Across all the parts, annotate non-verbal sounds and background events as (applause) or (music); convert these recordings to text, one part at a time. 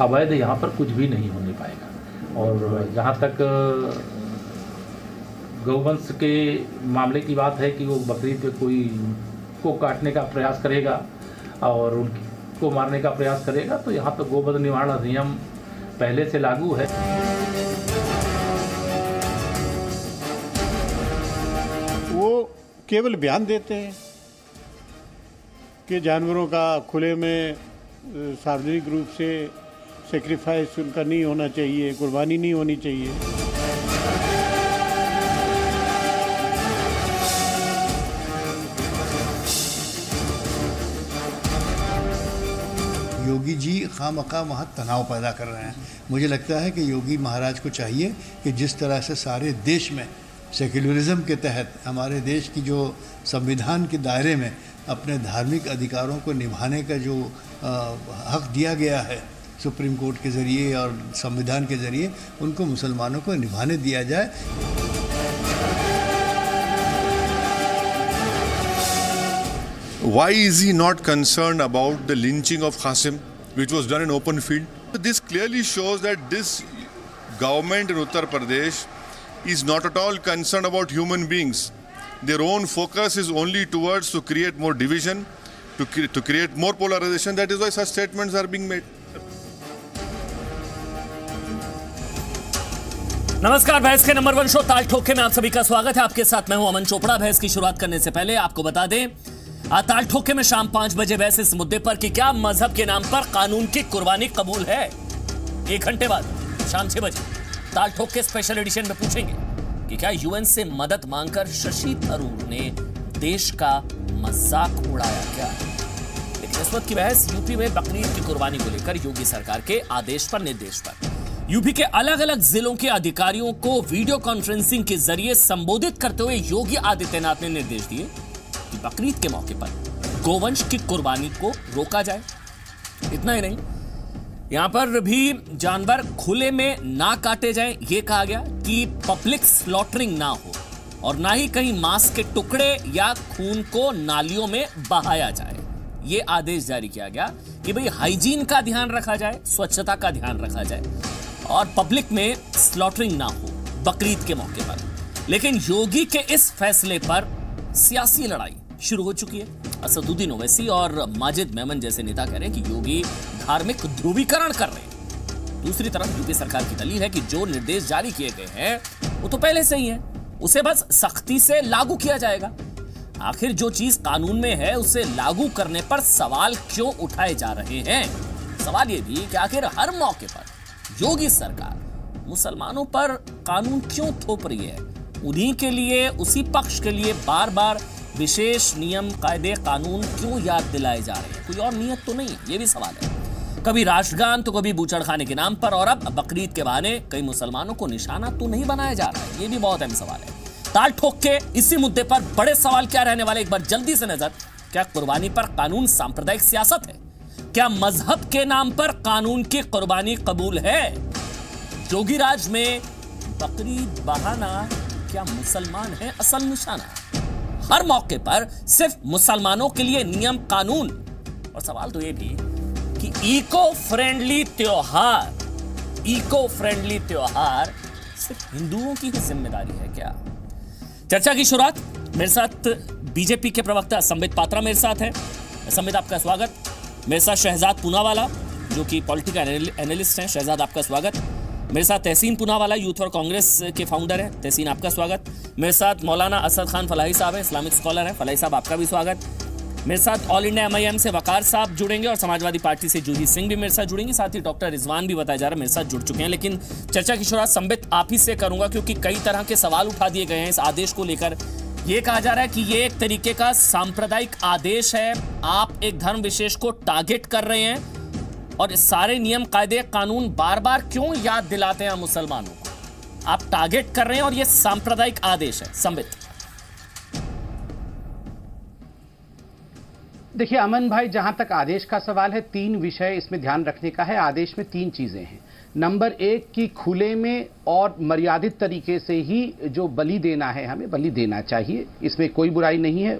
अवैध यहाँ पर कुछ भी नहीं होने पाएगा। और जहाँ तक गौवंश के मामले की बात है कि वो बकरी पे कोई को काटने का प्रयास करेगा और उनको मारने का प्रयास करेगा तो यहाँ तो गोवध निवारण अधिनियम पहले से लागू है। वो केवल बयान देते हैं कि जानवरों का खुले में सार्वजनिक रूप से सेक्रीफाइस उनका नहीं होना चाहिए कुर्बानी नहीं होनी चाहिए। योगी जी खाम खा वहाँ तनाव पैदा कर रहे हैं। मुझे लगता है कि योगी महाराज को चाहिए कि जिस तरह से सारे देश में सेक्युलरिज्म के तहत हमारे देश की जो संविधान के दायरे में अपने धार्मिक अधिकारों को निभाने का जो अ, हक दिया गया है सुप्रीम कोर्ट के ज़रिए और संविधान के ज़रिए उनको मुसलमानों को निभाने दिया जाए। Why is he not concern about the lynching of Hashim which was done in open field this clearly shows that this government in Uttar Pradesh is not at all concern about human beings their own focus is only towards to create more division to create more polarisation that is why such statements are being made नमस्कार भैंस के number one show ताल ठोके में आप सभी का स्वागत है। आपके साथ मैं हूँ अमन चोपड़ा। भैंस की शुरुआत करने से पहले आपको बता दें ताल ठोके में शाम पाँच बजे बहस इस मुद्दे पर कि क्या मज़हब के नाम पर कानून की कुर्बानी कबूल है? एक घंटे बाद, शाम छह बजे, ताल ठोक स्पेशल एडिशन में पूछेंगे कि क्या यूएन से मदद मांगकर शशि थरूर ने देश का मज़ाक उड़ाया क्या? वक्त की बहस यूपी में बकरीद की कुर्बानी को लेकर योगी सरकार के आदेश पर, निर्देश पर। यूपी के अलग अलग जिलों के अधिकारियों को वीडियो कॉन्फ्रेंसिंग के ज़रिए संबोधित करते हुए योगी आदित्यनाथ ने निर्देश दिए कि बकरीद के मौके पर गोवंश की कुर्बानी को रोका जाए। इतना ही नहीं, यहाँ पर भी जानवर खुले में ना काटे जाएँ, ये कहा गया कि पब्लिक स्लॉटरिंग ना हो और ना ही कहीं मांस के टुकड़े या खून को नालियों में बहाया जाए। ये आदेश जारी किया गया कि भाई हाइजीन का ध्यान रखा जाए, स्वच्छता का ध्यान रखा जाए। और पब्लिक में स्लॉटरिंग ना हो, बकरीद के मौके पर। लेकिन योगी के इस फैसले पर सियासी लड़ाई शुरू हो चुकी है। असदुद्दीन ओवैसी और माजिद मेमन जैसे नेता कह रहे हैं कि योगी धार्मिक ध्रुवीकरण कर रहे हैं। दूसरी तरफ़ यूपी सरकार की दलील है कि जो निर्देश जारी किए गए हैं, वो तो पहले से ही है। उसे बस सख्ती से लागू किया जाएगा। आखिर जो चीज़ कानून में है, उसे लागू करने पर सवाल क्यों उठाए जा रहे हैं? सवाल ये भी कि आखिर हर मौके पर योगी सरकार, मुसलमानों पर कानून क्यों थोप रही है? उन्हीं के लिए, उसी पक्ष के लिए बार बार विशेष नियम, कायदे, कानून क्यों याद दिलाए जा रहे हैं? कोई और नियत तो नहीं है, ये भी सवाल है। कभी राष्ट्रगान तो कभी बूचड़ खाने के नाम पर, और अब बकरीद के बहाने कई मुसलमानों को निशाना तो नहीं बनाया जा रहा है, ये भी बहुत अहम सवाल है। ताल ठोक के इसी मुद्दे पर बड़े सवाल क्या रहने वाले? एक बार जल्दी से नज़र। क्या कुर्बानी पर कानून, सांप्रदायिक सियासत है? क्या मज़हब के नाम पर कानून की कुर्बानी कबूल है? जोगीराज में बकरी बहाना, क्या मुसलमान है असल निशाना? हर मौके पर सिर्फ़ मुसलमानों के लिए नियम कानून। और सवाल तो ये भी कि इको फ्रेंडली त्योहार इको फ्रेंडली त्योहार सिर्फ़ हिंदुओं की ही ज़िम्मेदारी है क्या? चर्चा की शुरुआत, मेरे साथ बीजेपी के प्रवक्ता संबित पात्रा मेरे साथ है। संबित, आपका स्वागत। मेरे साथ शहजाद पूनावाला, जो कि पॉलिटिकल एनालिस्ट हैं। शहजाद, आपका स्वागत। मेरे साथ तहसीन पूनावाला यूथ और कांग्रेस के फाउंडर हैं। तहसीन, आपका स्वागत। मेरे साथ मौलाना असद खान फलाही साहब हैं, इस्लामिक स्कॉलर हैं। फलाही साहब, आपका भी स्वागत। मेरे साथ ऑल इंडिया एमआईएम से वकार साहब जुड़ेंगे और समाजवादी पार्टी से जूही सिंह भी मेरे साथ जुड़ेंगे। साथ ही डॉक्टर रिजवान भी बताया जा रहा है, मेरे साथ जुड़ चुके हैं। लेकिन चर्चा की शुरुआत संबित आप ही से करूँगा, क्योंकि कई तरह के सवाल उठा दिए गए हैं इस आदेश को लेकर। ये कहा जा रहा है कि ये एक तरीके का सांप्रदायिक आदेश है। आप एक धर्म विशेष को टारगेट कर रहे हैं और सारे नियम, कायदे, कानून बार बार क्यों याद दिलाते हैं मुसलमानों को? आप टारगेट कर रहे हैं और ये सांप्रदायिक आदेश है। संबित। देखिए, अमन भाई, जहाँ तक आदेश का सवाल है, तीन विषय इसमें ध्यान रखने का है। आदेश में तीन चीज़ें हैं। नंबर एक कि खुले में और मर्यादित तरीके से ही जो बलि देना है, हमें बलि देना चाहिए। इसमें कोई बुराई नहीं है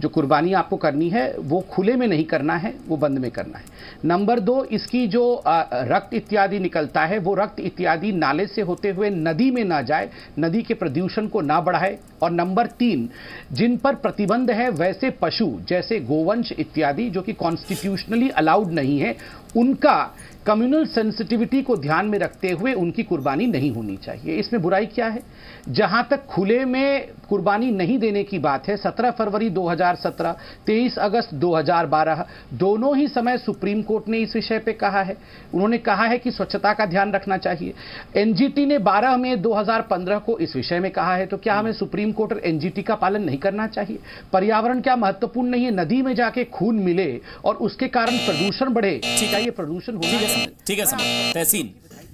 जो कुर्बानी आपको करनी है, वो खुले में नहीं करना है, वो बंद में करना है। नंबर दो, इसकी जो रक्त इत्यादि निकलता है, वो रक्त इत्यादि नाले से होते हुए नदी में ना जाए, नदी के प्रदूषण को ना बढ़ाए। और नंबर तीन, जिन पर प्रतिबंध है, वैसे पशु, जैसे गोवंश इत्यादि, जो कि कॉन्स्टिट्यूशनली अलाउड नहीं है, उनका कम्युनल सेंसिटिविटी को ध्यान में रखते हुए उनकी कुर्बानी नहीं होनी चाहिए। इसमें बुराई क्या है? जहाँ तक खुले में कुर्बानी नहीं देने की बात है 17 फरवरी 2017 23 अगस्त 2012 दोनों ही समय सुप्रीम कोर्ट ने इस विषय पे कहा है। उन्होंने कहा है कि स्वच्छता का ध्यान रखना चाहिए। एनजीटी ने 12 मई 2015 को इस विषय में कहा है तो क्या हमें सुप्रीम कोर्ट और एनजीटी का पालन नहीं करना चाहिए? पर्यावरण क्या महत्वपूर्ण नहीं है? नदी में जाके खून मिले और उसके कारण प्रदूषण बढ़े। क्या ये प्रदूषण होना ठीक है ठीक तहसीन।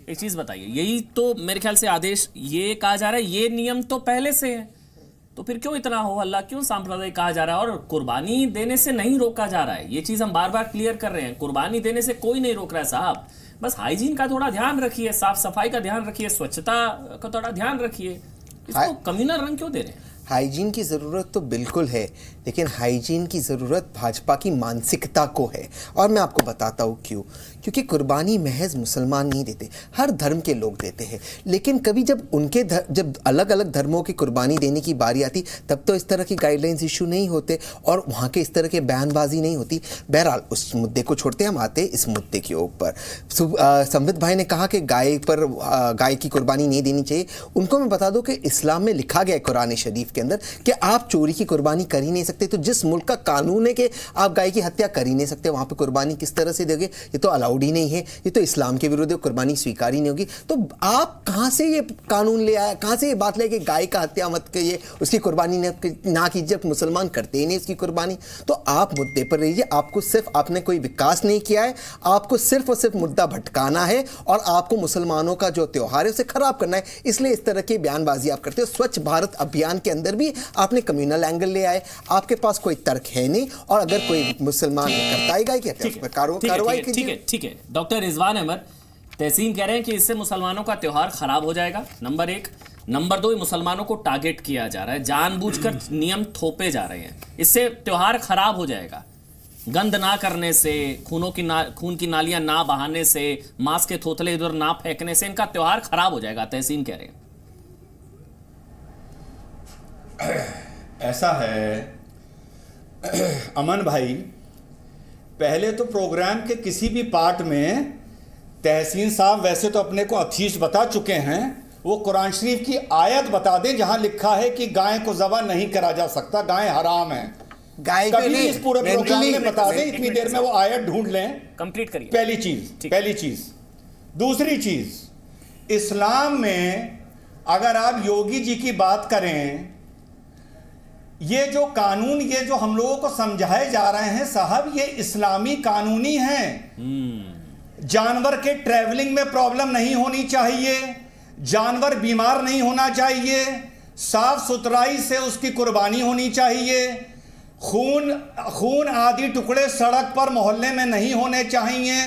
एक चीज़ बताइए यही तो मेरे ख्याल से आदेश ये कहा जा रहा है ये नियम तो पहले से है। तो फिर क्यों इतना हो हल्ला क्यों सांप्रदायिक कहा जा रहा है और कुर्बानी देने से नहीं रोका जा रहा है? ये चीज़ हम बार बार क्लियर कर रहे हैं कुर्बानी देने से कोई नहीं रोक रहा है साहब। बस हाइजीन का थोड़ा ध्यान रखिए साफ़ सफ़ाई का ध्यान रखिए स्वच्छता का थोड़ा ध्यान रखिए। इसको कम्युनल रंग क्यों दे रहे हैं? हाइजीन की ज़रूरत तो बिल्कुल है लेकिन हाइजीन की ज़रूरत भाजपा की मानसिकता को है। और मैं आपको बताता हूँ क्यों। क्योंकि कुर्बानी महज मुसलमान नहीं देते हर धर्म के लोग देते हैं। लेकिन कभी जब उनके धर, जब अलग अलग धर्मों की कुर्बानी देने की बारी आती तब तो इस तरह की गाइडलाइंस इशू नहीं होते और वहाँ के इस तरह के बयानबाजी नहीं होती। बहरहाल उस मुद्दे को छोड़ते हम आते इस मुद्दे के ऊपर। संबित भाई ने कहा कि गाय पर गाय की कुर्बानी नहीं देनी चाहिए। उनको मैं बता दूँ कि इस्लाम में लिखा गया है कुरान शरीफ के अंदर कि आप चोरी की कुर्बानी कर ही नहीं सकते। तो जिस मुल्क का कानून है कि आप गाय की हत्या कर ही नहीं सकते वहाँ पर कुर्बानी किस तरह से दोगे ये तो अलाउड ही नहीं है। ये तो इस्लाम के विरुद्ध कुर्बानी स्वीकार ही नहीं होगी। तो आप कहाँ से ये कानून ले आया कहाँ से ये बात ले कि गाय का हत्या मत करिए उसकी कुर्बानी ना कीजिए जब मुसलमान करते ही नहीं उसकी कुर्बानी। तो आप मुद्दे पर रहिए आपको सिर्फ़ आपने कोई विकास नहीं किया है आपको सिर्फ़ और सिर्फ़ मुद्दा भटकाना है और आपको मुसलमानों का जो त्यौहार है उसे खराब करना है। इसलिए इस तरह की बयानबाजी आप करते हो। स्वच्छ भारत अभियान के अंदर भी आपने कम्युनल एंगल ले आए। आपके पास कोई तर्क है नहीं और अगर कोई मुसलमान करता ही गाय की है, कार्रवाई ठीक है, ठीक है कीजिए है। डॉक्टर रिजवान अहमद तहसीन कह रहे हैं कि इससे मुसलमानों का त्यौहार खराब हो जाएगा। नंबर एक। नंबर दो मुसलमानों को टारगेट किया जा रहा है। जानबूझकर (clears throat) नियम थोपे जा रहे हैं। इससे त्योहार खराब हो जाएगा। गंद ना करने से खूनों की ना खून की नालियाँ ना बहाने से मांस के थोथले इधर ना फेंकने से इनका त्यौहार खराब हो जाएगा तहसीन कह रहे हैं। (clears throat) ऐसा है। (clears throat) अमन भाई पहले तो प्रोग्राम के किसी भी पार्ट में तहसीन साहब वैसे तो अपने को अथीश बता चुके हैं वो कुरान शरीफ की आयत बता दें जहाँ लिखा है कि गाय को जबा नहीं करा जा सकता गाय हराम है। गाय के कभी नहीं, इस पूरे प्रोग्राम में बता दें इतनी देर में वो आयत ढूंढ लें। कंप्लीट करिए। पहली चीज़ पहली चीज़। दूसरी चीज़ इस्लाम में अगर आप योगी जी की बात करें ये जो कानून ये जो हम लोगों को समझाए जा रहे हैं साहब ये इस्लामी कानूनी हैं। जानवर के ट्रैवलिंग में प्रॉब्लम नहीं होनी चाहिए जानवर बीमार नहीं होना चाहिए साफ़ सुथराई से उसकी कुर्बानी होनी चाहिए खून खून आदि टुकड़े सड़क पर मोहल्ले में नहीं होने चाहिए।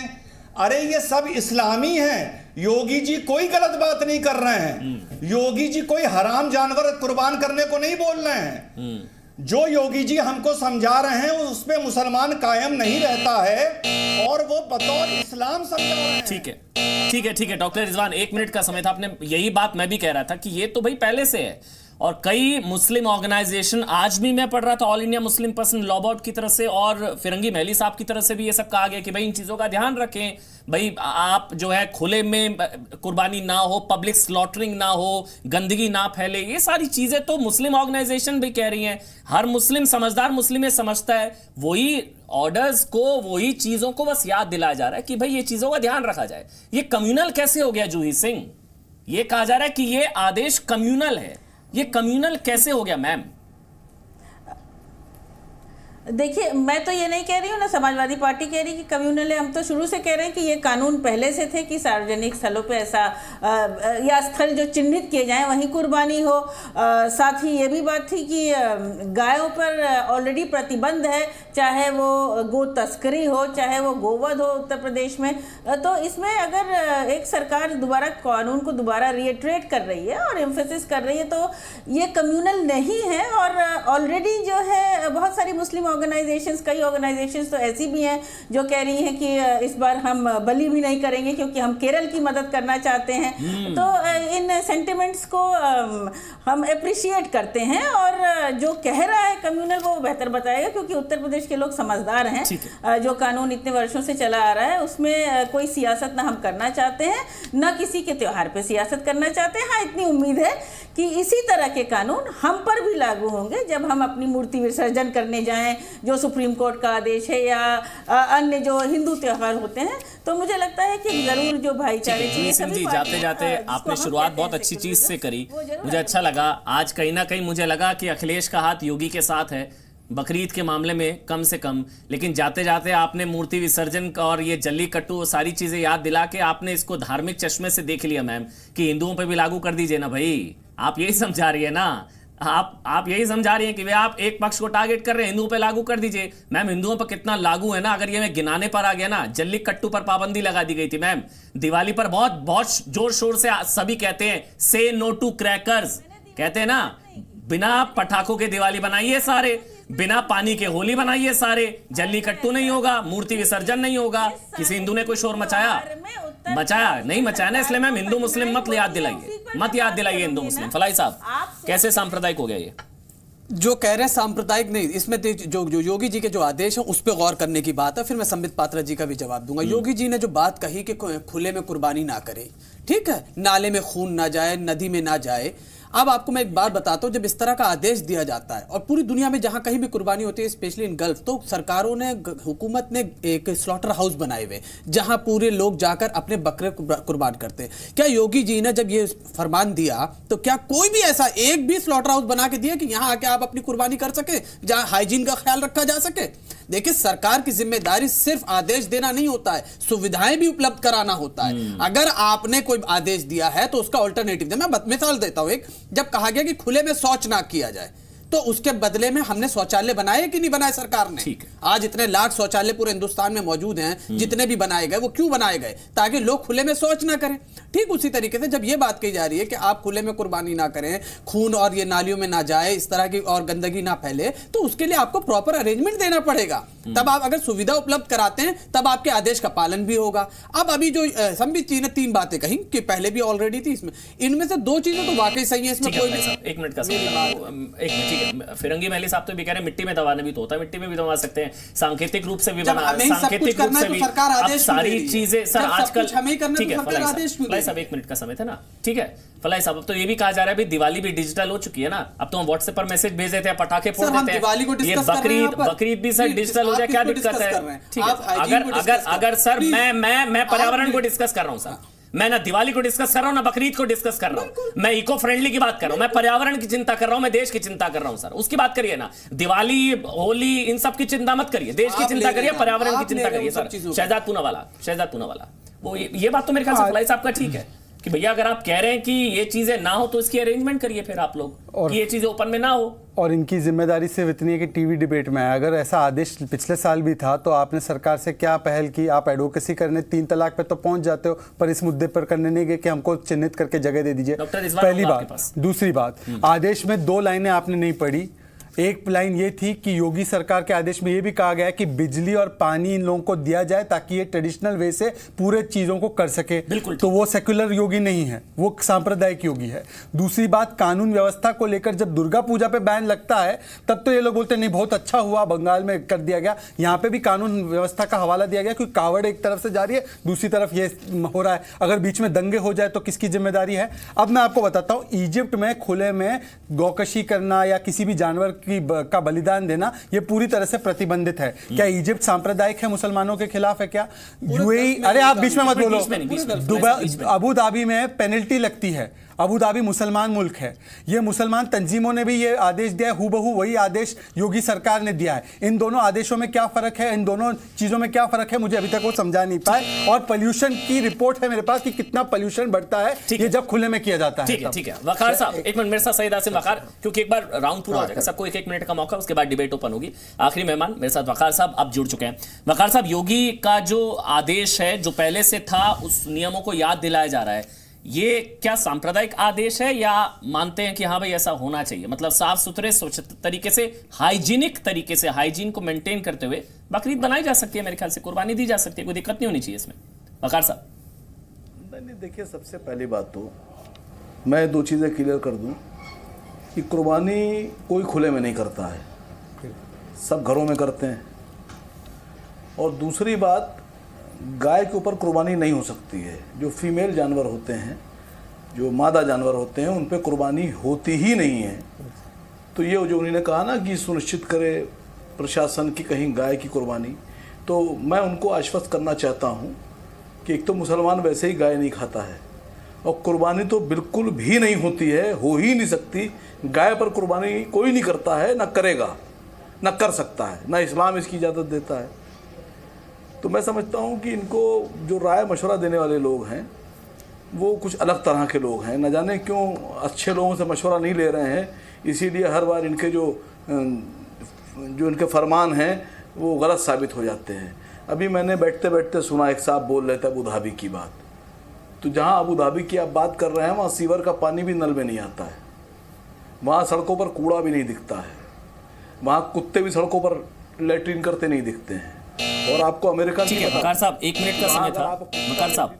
अरे ये सब इस्लामी हैं। योगी जी कोई गलत बात नहीं कर रहे हैं। योगी जी कोई हराम जानवर कुर्बान करने को नहीं बोल रहे हैं। जो योगी जी हमको समझा रहे हैं उस पर मुसलमान कायम नहीं रहता है और वो बतौर इस्लाम समझा रहे हैं। ठीक है। ठीक है ठीक है डॉक्टर रिजवान एक मिनट का समय था। आपने यही बात मैं भी कह रहा था कि ये तो भाई पहले से है। और कई मुस्लिम ऑर्गेनाइजेशन, आज भी मैं पढ़ रहा था all India Muslim personal law board की तरफ़ से और फिरंगी महली साहब की तरफ़ से भी ये सब कहा गया कि भाई इन चीज़ों का ध्यान रखें। भाई, आप जो है खुले में कुर्बानी ना हो पब्लिक स्लॉटरिंग ना हो, गंदगी ना फैले, ये सारी चीज़ें तो मुस्लिम ऑर्गेनाइजेशन भी कह रही हैं। हर मुस्लिम समझदार मुस्लिम ये समझता है। वही ऑर्डर्स को, वही चीज़ों को बस याद दिलाया जा रहा है कि भाई ये चीज़ों का ध्यान रखा जाए। ये कम्युनल कैसे हो गया, जूही सिंह? ये कहा जा रहा है कि ये आदेश कम्युनल है। ये कम्युनल कैसे हो गया मैम देखिए मैं तो ये नहीं कह रही हूँ ना समाजवादी पार्टी कह रही कि कम्युनल है हम तो शुरू से कह रहे हैं कि ये कानून पहले से थे कि सार्वजनिक स्थलों पे ऐसा आ, या स्थल जो चिन्हित किए जाएँ वहीं कुर्बानी हो। आ, साथ ही ये भी बात थी कि गायों पर ऑलरेडी प्रतिबंध है चाहे वो गो तस्करी हो चाहे वो गोवध हो उत्तर प्रदेश में। तो इसमें अगर एक सरकार दोबारा कानून को दोबारा रिएट्रेट कर रही है और एम्फोसिस कर रही है तो ये कम्युनल नहीं है और ऑलरेडी जो है बहुत सारी मुस्लिम ऑर्गेनाइजेशंस कई ऑर्गेनाइजेशंस तो ऐसी भी हैं जो कह रही हैं कि इस बार हम बलि भी नहीं करेंगे क्योंकि हम केरल की मदद करना चाहते हैं। हम्म। तो इन सेंटिमेंट्स को हम अप्रिशिएट करते हैं और जो कह रहा है कम्युनल वो बेहतर बताएगा क्योंकि उत्तर प्रदेश के लोग समझदार हैं। जो कानून इतने वर्षों से चला आ रहा है उसमें कोई सियासत ना हम करना चाहते हैं न किसी के त्यौहार पे सियासत करना चाहते हैं। हाँ इतनी उम्मीद है कि इसी तरह के कानून हम पर भी लागू होंगे जब हम अपनी मूर्ति विसर्जन करने जाएँ जो सुप्रीम कोर्ट का आदेश है या अन्य जो हिंदू त्यौहार होते हैं तो मुझे लगता है कि ज़रूर जो भाईचारे जी जाते जाते आपने शुरुआत बहुत अच्छी चीज़ से। करी। मुझे अच्छा लगा। आज कहीं ना कहीं मुझे लगा कि अखिलेश का हाथ योगी के साथ है बकरीद के मामले में कम से कम। लेकिन जाते जाते आपने मूर्ति विसर्जन और ये जल्ली कट्टू सारी चीज़ें याद दिला के आपने इसको धार्मिक चश्मे से देख लिया मैम कि हिंदुओं पे भी लागू कर दीजिए ना भाई। आप यही (laughs) समझा रही है ना? आप आप यही समझा रही हैं कि वे आप एक पक्ष को टारगेट कर रहे हैं, हिंदुओं पर लागू कर दीजिए। मैम, हिंदुओं पर कितना लागू है ना? अगर ये मैं गिनाने पर आ गया ना, जल्ली कट्टू पर पाबंदी लगा दी गई थी, मैम। दिवाली पर बहुत बहुत ज़ोर शोर से सभी कहते हैं से नो टू क्रैकर्स कहते हैं ना? बिना पटाखों के दिवाली बनाइए सारे बिना पानी के होली बनाइए सारे। जल्ली कट्टू नहीं होगा मूर्ति विसर्जन नहीं होगा। किसी हिंदू ने कोई शोर मचाया? मचाया? नहीं मचाया ना इसलिए मैम हिंदू मुस्लिम मत याद दिलाइए। मत याद दिलाइए हिंदू मुस्लिम। फलाई साहब कैसे सांप्रदायिक हो गया ये? जो कह रहे हैं सांप्रदायिक नहीं इसमें जो जो योगी जी के जो आदेश है उस पर गौर करने की बात है। फिर मैं संबित पात्रा जी का भी जवाब दूँगा। हम्म। योगी जी ने जो बात कही कि खुले में कुर्बानी ना करे ठीक है? नाले में खून ना जाए नदी में ना जाए अब आपको मैं एक बात बताता हूँ, जब इस तरह का आदेश दिया जाता है, और पूरी दुनिया में जहाँ कहीं भी कुर्बानी होती है स्पेशली इन गल्फ तो सरकारों ने हुकूमत ने एक स्लॉटर हाउस बनाए हुए, जहाँ पूरे लोग जाकर अपने बकरे कुर्बान करते हैं। क्या योगी जी ने जब ये फरमान दिया तो क्या कोई भी ऐसा एक भी स्लॉटर हाउस बना के दिया कि यहाँ आके आप अपनी कुर्बानी कर सके, जहाँ हाइजीन का ख्याल रखा जा सके? देखिए सरकार की ज़िम्मेदारी सिर्फ़ आदेश देना नहीं होता है सुविधाएँ भी उपलब्ध कराना होता है हम्म। अगर आपने कोई आदेश दिया है तो उसका ऑल्टरनेटिव मैं मिसाल देता हूँ एक जब कहा गया कि खुले में शौच ना किया जाए तो उसके बदले में हमने शौचालय बनाए कि नहीं बनाए सरकार ने आज इतने लाख शौचालय पूरे हिंदुस्तान में मौजूद हैं हम्म। जितने भी बनाए गए वो क्यों बनाए गए ताकि लोग खुले में शौच ना करें ठीक उसी तरीके से जब ये बात कही जा रही है कि आप खुले में कुर्बानी ना करें खून और ये नालियों में ना जाए इस तरह की और गंदगी ना फैले तो उसके लिए आपको प्रॉपर अरेंजमेंट देना पड़ेगा। तब आप अगर सुविधा उपलब्ध कराते हैं तब आपके आदेश का पालन भी होगा। अब अभी जो संबित जी ने तीन बातें कही कि पहले भी ऑलरेडी थी इसमें। इनमें से दो चीज़ें तो वाकई सही है इसमें कोई एक मिनट का एक मिनट फिरंगी महली साहब तो भी कह रहे हैं मिट्टी में दबाने भी तो होता है मिट्टी में भी दबा सकते हैं। सांकेतिक रूप से भी बना सांकेतिक रूप से तो भी सारी चीज़ें सर आजकल ठीक है फलाई साहब एक मिनट का समय था ना। ठीक है? फलाई साहब अब तो ये भी कहा जा रहा है दिवाली भी डिजिटल हो चुकी है ना। अब तो हम व्हाट्सएप पर मैसेज भेज देते हैं पटाखे फोड़ देते हैं। ये बकरीद बकरीद भी सर डिजिटल हो जाए क्या दिक्कत है? ठीक है अगर अगर अगर सर मैं मैं मैं पर्यावरण को डिस्कस कर रहा हूँ सर। मैं ना दिवाली को डिस्कस कर रहा हूँ ना बकरीद को डिस्कस कर रहा हूँ। मैं इको फ्रेंडली की बात कर रहा हूँ मैं पर्यावरण की चिंता कर रहा हूँ मैं देश की चिंता कर रहा हूँ सर। उसकी बात करिए ना। दिवाली होली इन सब की चिंता मत करिए। देश की चिंता करिए पर्यावरण की चिंता करिए सर। शहजाद पूना वाला शहजाद पूना वाला वो ये बात तो मेरे ख्याल से फलाई साहब का ठीक है। कि भैया अगर आप कह रहे हैं कि ये चीज़ें ना हो तो इसकी अरेंजमेंट करिए फिर आप लोग और कि ये चीज़ें ओपन में ना हो। और इनकी ज़िम्मेदारी सिर्फ़ इतनी है कि टीवी डिबेट में है अगर ऐसा आदेश पिछले साल भी था तो आपने सरकार से क्या पहल की? आप एडवोकेसी करने तीन तलाक पे तो पहुँच जाते हो पर इस मुद्दे पर करने नहीं गए कि हमको चिन्हित करके जगह दे दीजिए। पहली बात। दूसरी बात हम्म। आदेश में दो लाइनें आपने नहीं पढ़ी। एक लाइन ये थी कि योगी सरकार के आदेश में ये भी कहा गया है कि बिजली और पानी इन लोगों को दिया जाए ताकि ये ट्रेडिशनल वे से पूरे चीज़ों को कर सके। बिल्कुल तो वो सेक्युलर योगी नहीं है वो सांप्रदायिक योगी है। दूसरी बात कानून व्यवस्था को लेकर जब दुर्गा पूजा पे बैन लगता है तब तो ये लोग बोलते नहीं बहुत अच्छा हुआ बंगाल में कर दिया गया। यहाँ पे भी कानून व्यवस्था का हवाला दिया गया क्योंकि कावड़ एक तरफ़ से जा रही है दूसरी तरफ़ ये हो रहा है। अगर बीच में दंगे हो जाए तो किसकी ज़िम्मेदारी है? अब मैं आपको बताता हूँ इजिप्ट में खुले में गौकशी करना या किसी भी जानवर की का बलिदान देना यह पूरी तरह से प्रतिबंधित है। क्या इजिप्ट सांप्रदायिक है मुसलमानों के खिलाफ है क्या? यूएई अरे आप बीच में मत बोलो। दुबई अबू धाबी में पेनल्टी लगती है। अबू धाबी मुसलमान मुल्क है। ये मुसलमान तंजीमों ने भी ये आदेश दिया है हूबहू वही आदेश योगी सरकार ने दिया है। इन दोनों आदेशों में क्या फ़र्क है? इन दोनों चीज़ों में क्या फ़र्क है? मुझे अभी तक वो समझा नहीं पाए। और पोल्यूशन की रिपोर्ट है मेरे पास कि कितना पोल्यूशन बढ़ता है ये जब खुले में किया जाता है ठीक है ठीक है। वकार साहब एक मिनट मेरे साथ सईद आसिम वकार क्योंकि एक बार राउंड पूरा हो जाएगा। सबको एक एक मिनट का मौका, उसके बाद डिबेट ओपन होगी। आखिरी मेहमान मेरे साथ वकार साहब अब जुड़ चुके हैं। वकार साहब, योगी का जो आदेश है, जो पहले से था, उस नियमों को याद दिलाया जा रहा है। ये क्या सांप्रदायिक आदेश है या मानते हैं कि हाँ भाई ऐसा होना चाहिए? मतलब साफ़ सुथरे स्वच्छ तरीके से हाइजीनिक तरीके से हाइजीन को मेंटेन करते हुए बकरीद बनाई जा सकती है मेरे ख्याल से, कुर्बानी दी जा सकती है, कोई दिक्कत नहीं होनी चाहिए इसमें। वकार साहब। नहीं देखिए, सबसे पहली बात तो मैं दो चीज़ें क्लियर कर दूँ। कि कुर्बानी कोई खुले में नहीं करता है। सब घरों में करते हैं। और दूसरी बात, गाय के ऊपर कुर्बानी नहीं हो सकती है। जो फीमेल जानवर होते हैं, जो मादा जानवर होते हैं, उन पर कुर्बानी होती ही नहीं है। तो ये जो उन्होंने कहा ना कि सुनिश्चित करे प्रशासन की कहीं गाय की कुर्बानी। तो मैं उनको आश्वस्त करना चाहता हूँ कि एक तो मुसलमान वैसे ही गाय नहीं खाता है। और कुर्बानी तो बिल्कुल भी नहीं होती है, हो ही नहीं सकती। गाय पर कुर्बानी कोई नहीं करता है, ना करेगा, ना कर सकता है, ना इस्लाम इसकी इजाज़त देता है। तो मैं समझता हूँ कि इनको जो राय मशवरा देने वाले लोग हैं, वो कुछ अलग तरह के लोग हैं। न जाने क्यों अच्छे लोगों से मशवरा नहीं ले रहे हैं, इसीलिए हर बार इनके जो जो इनके फरमान हैं, वो गलत साबित हो जाते हैं। अभी मैंने बैठते बैठते सुना, एक साहब बोल रहे थे अबू धाबी की बात। तो जहाँ अबू धाबी की आप बात कर रहे हैं वहाँ सीवर का पानी भी नल में नहीं आता है। वहाँ सड़कों पर कूड़ा भी नहीं दिखता है। वहाँ कुत्ते भी सड़कों पर लेटरिन करते नहीं दिखते हैं। और आपको अमेरिका ठीक है बकार साहब एक मिनट का समय था। बकार साहब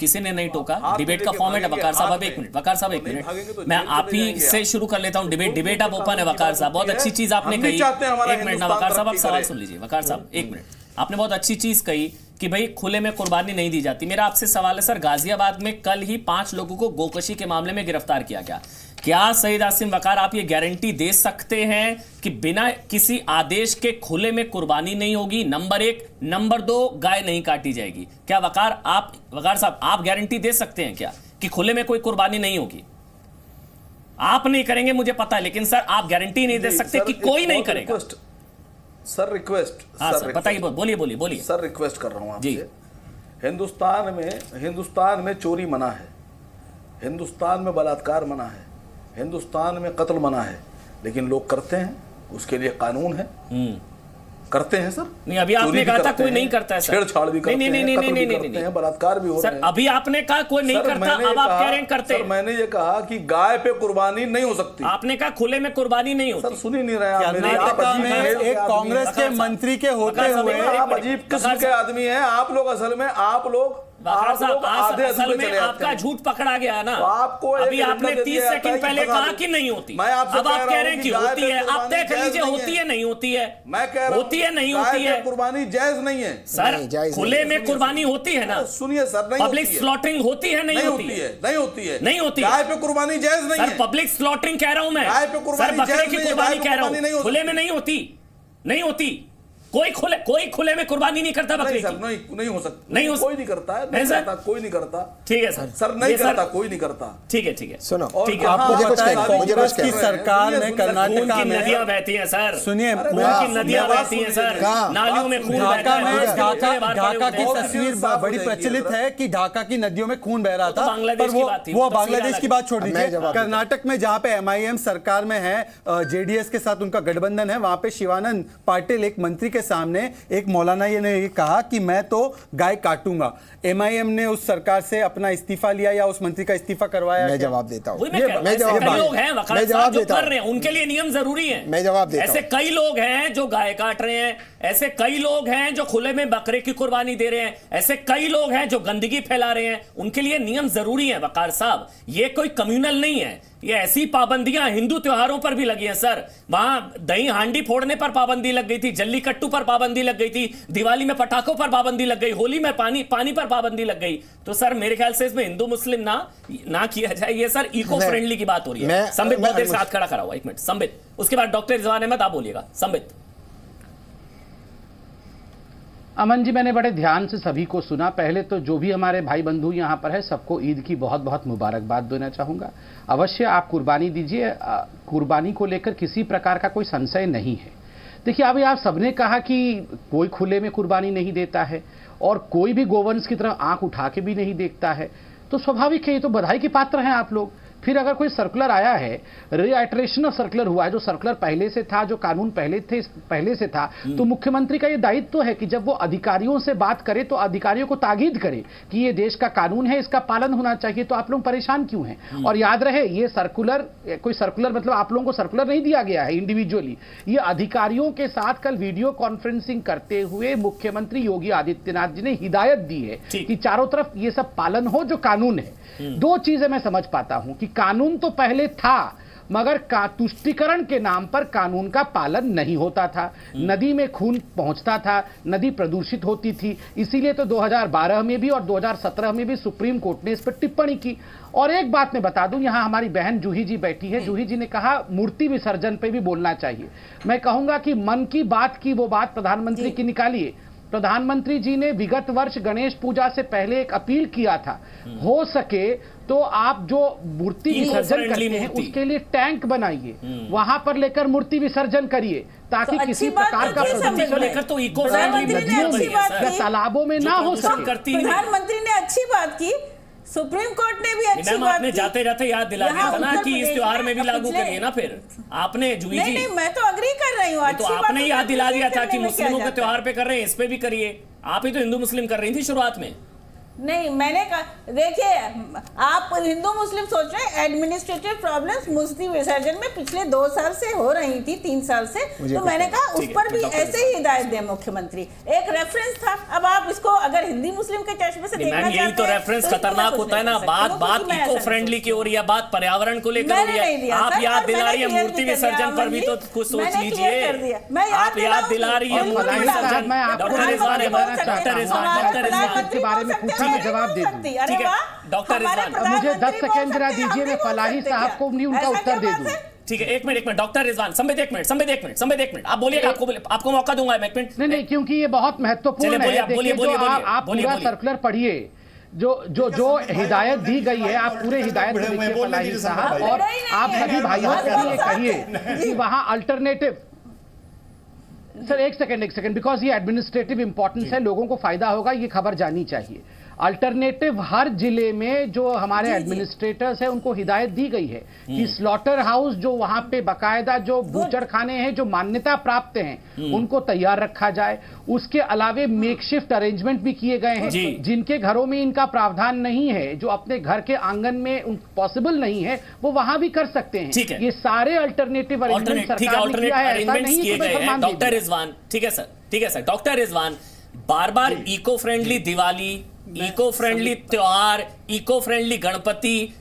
किसी ने नहीं टोका? डिबेट का फॉर्मेट है बकार साहब अब एक मिनट बकार साहब एक मिनट। मैं आप ही से शुरू कर लेता हूँ। डिबेट डिबेट अब ओपन है बकार साहब। बहुत अच्छी चीज़ आपने कही। एक मिनट ना बकार साहब आप सवाल सुन लीजिए। बकार साहब एक मिनट। आपने बहुत अच्छी चीज़ कही। कि भाई खुले में कुर्बानी नहीं दी जाती। मेरा आपसे सवाल है सर गाजियाबाद में कल ही पाँच लोगों को गोकशी के मामले में गिरफ़्तार किया गया। क्या सईद आसिम वकार आप ये गारंटी दे सकते हैं कि बिना किसी आदेश के खुले में कुर्बानी नहीं होगी? नंबर एक। नंबर दो गाय नहीं काटी जाएगी। क्या वकार आप वकार साहब आप गारंटी दे सकते हैं क्या कि खुले में कोई कुर्बानी नहीं होगी? आप नहीं करेंगे मुझे पता है लेकिन सर आप गारंटी नहीं दे सकते कि कोई नहीं करेगा। सर रिक्वेस्ट हाँ सर बताइए बोलिए बोलिए बोलिए। सर रिक्वेस्ट कर रहा हूँ आपसे। हिंदुस्तान में हिंदुस्तान में चोरी मना है। हिंदुस्तान में बलात्कार मना है। हिंदुस्तान में कत्ल मना है। लेकिन लोग करते हैं उसके लिए कानून है। करते हैं सर? नहीं अभी आपने कहा था कोई नहीं करता है सर। छेड़छाड़ भी करते नहीं नहीं नहीं नहीं नहीं नहीं। बलात्कार भी हो रहे हैं। अभी आपने कहा कोई नहीं करता अब आप कह रहे हैं करते सर मैंने ये कहा कि गाय पे कुर्बानी नहीं हो सकती। आपने कहा खुले में कुर्बानी नहीं होती। सर सुन ही नहीं रहे में एक कांग्रेस के मंत्री के होते हुए आप अजीब किस्म के आदमी हैं आप लोग असल में आप लोग आप लोग आधे असल में आपका झूठ पकड़ा गया ना। तो आपको अभी आपने 30 सेकंड पहले कहा कि नहीं होती। मैं आपसे अब आप कह रहे हैं कि होती है। आप तय कर लीजिए होती है। नहीं होती है। मैं कह रहा होती है नहीं होती है कुर्बानी जायज़ नहीं है। सर खुले में कुर्बानी होती है ना। सुनिए सर नहीं पब्लिक स्लॉटरिंग होती है नहीं होती है। नहीं होती है। नहीं होती गाय पे कुर्बानी जायज़ नहीं है। पब्लिक स्लॉटरिंग कह रहा हूँ मैं। गाय पे कुर्बानी बकरे की कुर्बानी कह रहा हूँ। खुले में नहीं होती। नहीं होती। कोई खुले कोई खुले में कुर्बानी नहीं करता बकरी नहीं, नहीं, नहीं हो सकता। नहीं हो कोई नहीं करता है नहीं करता कोई नहीं करता। ठीक है सर। सर नहीं करता कोई नहीं करता। ठीक है ठीक है। सुनो ठीक है। आपको पता है कांग्रेस की सरकार ने कर्नाटका में नदियाँ बहती हैं सर। सुनिए की नदियाँ बहती हैं सर। नालियों में खून ढाका में ढाका ढाका की तस्वीर बड़ी प्रचलित है कि ढाका की नदियों में खून बह रहा था पर वो वो बांग्लादेश की बात छोड़ दीजिए। कर्नाटक में जहाँ पे एमआईएम सरकार में है जेडीएस के साथ उनका गठबंधन है वहाँ पे शिवानंद पाटिल एक मंत्री के सामने एक मौलाना ये ने ये कहा कि मैं तो गाय काटूँगा। एमआईएम ने उस सरकार से अपना इस्तीफा लिया या उस मंत्री का इस्तीफा करवाया? मैं जवाब देता हूँ। मैं जवाब मैं जवाब देता हूँ। उनके लिए नियम ज़रूरी है। मैं जवाब देता ऐसे कई लोग हैं जो गाय काट रहे हैं ऐसे कई लोग हैं जो खुले में बकरे की कुर्बानी दे रहे हैं ऐसे कई लोग हैं जो गंदगी फैला रहे हैं। उनके लिए नियम ज़रूरी है वकार साहब। ये कोई कम्युनल नहीं है। ये ऐसी पाबंदियाँ हिंदू त्योहारों पर भी लगी हैं सर। वहाँ दही हांडी फोड़ने पर पाबंदी लग गई थी जल्लीकट्टू पर पाबंदी लग गई थी दिवाली में पटाखों पर पाबंदी लग गई होली में पानी पानी पर पाबंदी लग गई। तो सर मेरे ख्याल से इसमें हिंदू मुस्लिम ना ना किया जाए ये सर इको फ्रेंडली की बात हो रही है। संबित बहुत देर से हाथ खड़ा करा हुआ एक मिनट। संबित उसके बाद डॉक्टर रिजवान अहमद आप बोलिएगा। संबित। अमन जी, मैंने बड़े ध्यान से सभी को सुना। पहले तो जो भी हमारे भाई बंधु यहाँ पर है, सबको ईद की बहुत बहुत मुबारकबाद देना चाहूँगा। अवश्य आप कुर्बानी दीजिए। कुर्बानी को लेकर किसी प्रकार का कोई संशय नहीं है। देखिए, अभी आप सबने कहा कि कोई खुले में कुर्बानी नहीं देता है और कोई भी गोवंश की तरह आँख उठा के भी नहीं देखता है। तो स्वाभाविक है, ये तो बधाई के पात्र हैं आप लोग। फिर अगर कोई सर्कुलर आया है रिआइट्रेशन ऑफ़ सर्कुलर हुआ है जो सर्कुलर पहले से था जो कानून पहले थे पहले से था तो मुख्यमंत्री का ये दायित्व तो है कि जब वो अधिकारियों से बात करे तो अधिकारियों को तागीद करे कि ये देश का कानून है इसका पालन होना चाहिए तो आप लोग परेशान क्यों हैं? और याद रहे ये सर्कुलर कोई सर्कुलर मतलब आप लोगों को सर्कुलर नहीं दिया गया है इंडिविजुअली ये अधिकारियों के साथ कल वीडियो कॉन्फ्रेंसिंग करते हुए मुख्यमंत्री योगी आदित्यनाथ जी ने हिदायत दी है कि चारों तरफ़ ये सब पालन हो जो कानून है। दो चीज़ें मैं समझ पाता हूँ कि कानून तो पहले था मगर का तुष्टिकरण के नाम पर कानून का पालन नहीं होता था। नदी में खून पहुँचता था नदी प्रदूषित होती थी इसीलिए तो 2012 में भी और 2017 में भी सुप्रीम कोर्ट ने इस पर टिप्पणी की। और एक बात मैं बता दूँ यहाँ हमारी बहन जूही जी बैठी है। जूही जी ने कहा मूर्ति विसर्जन पे भी बोलना चाहिए। मैं कहूँगा कि मन की बात की वो बात प्रधानमंत्री की निकालिए। प्रधानमंत्री जी ने विगत वर्ष गणेश पूजा से पहले एक अपील किया था हो सके तो आप जो मूर्ति विसर्जन करते हैं उसके लिए टैंक बनाइए। वहाँ पर लेकर मूर्ति विसर्जन करिए ताकि तो किसी प्रकार का कि प्रदूषण लेकर तो इको प्रधानमंत्री ने अच्छी बात की। तालाबों में ना हो सके। प्रधानमंत्री ने अच्छी बात की। सुप्रीम कोर्ट ने भी अच्छी बात आपने जाते जाते याद दिला दिया था ना कि इस त्योहार में भी लागू करिए ना फिर। आपने जूही नहीं जी। नहीं मैं तो अग्री कर रही हूँ। तो आपने याद दिला दिया था कि मुस्लिमों के त्योहार पे कर रहे हैं इस पे भी करिए। आप ही तो हिंदू मुस्लिम कर रही थी शुरुआत में। नहीं मैंने कहा देखिए आप हिंदू मुस्लिम सोच रहे हैं एडमिनिस्ट्रेटिव प्रॉब्लम्स मूर्ति विसर्जन में पिछले दो साल से हो रही थी तीन साल से। तो मैंने कहा उस पर भी ऐसे ही हिदायत दें मुख्यमंत्री। एक रेफरेंस था अब आप इसको अगर हिंदी मुस्लिम के चश्मे से देखना मैम यही तो रेफरेंस खतरनाक होता है ना बात बात इको फ्रेंडली की ओर या बात पर्यावरण को लेकर हो रही है आप याद दिला रही है मूर्ति विसर्जन पर भी तो कुछ सोच। लीजिए। आप याद दिला रही है मूर्ति विसर्जन। डॉक्टर डॉक्टर डॉक्टर के बारे में पूछा मैं जवाब दे दूँ। ठीक है डॉक्टर रिजवान मुझे दस सेकेंड जरा दीजिए मैं फलाही साहब को नहीं उनका उत्तर दे दूँ। ठीक है एक मिनट एक मिनट डॉक्टर रिजवान संबित एक मिनट संबित एक मिनट संबित एक मिनट। आप बोलिएगा आपको आपको मौका दूँगा एक मिनट। नहीं नहीं क्योंकि ये बहुत महत्वपूर्ण है। बोलिए, बोलिए, आप बोलिए, पूरा सर्कुलर पढ़िए जो जो जो हिदायत दी गई है आप पूरे हिदायत को देखिए फलाही साहब और आप सभी भाइयों से ये कहिए कि वहाँ अल्टरनेटिव सर एक सेकंड एक सेकंड बिकॉज़ ये एडमिनिस्ट्रेटिव इंपॉर्टेंस है लोगों को फ़ायदा होगा ये खबर जानी चाहिए। अल्टरनेटिव हर ज़िले में जो हमारे एडमिनिस्ट्रेटर्स हैं उनको हिदायत दी गई है कि स्लॉटर हाउस जो वहाँ पे बकायदा जो बूचड़ खाने हैं जो मान्यता प्राप्त हैं उनको तैयार रखा जाए। उसके अलावे मेकशिफ्ट अरेंजमेंट भी किए गए हैं। जिनके घरों में इनका प्रावधान नहीं है जो अपने घर के आँगन में पॉसिबल नहीं है वो वहाँ भी कर सकते हैं। है। ये सारे अल्टरनेटिव अरेंजमेंट सरकार ने किया है ऐसा नहीं है डॉक्टर रिजवान ठीक है सर ठीक है सर डॉक्टर रिजवान बार बार eco friendly Diwali eco friendly त्योहार eco friendly Ganpati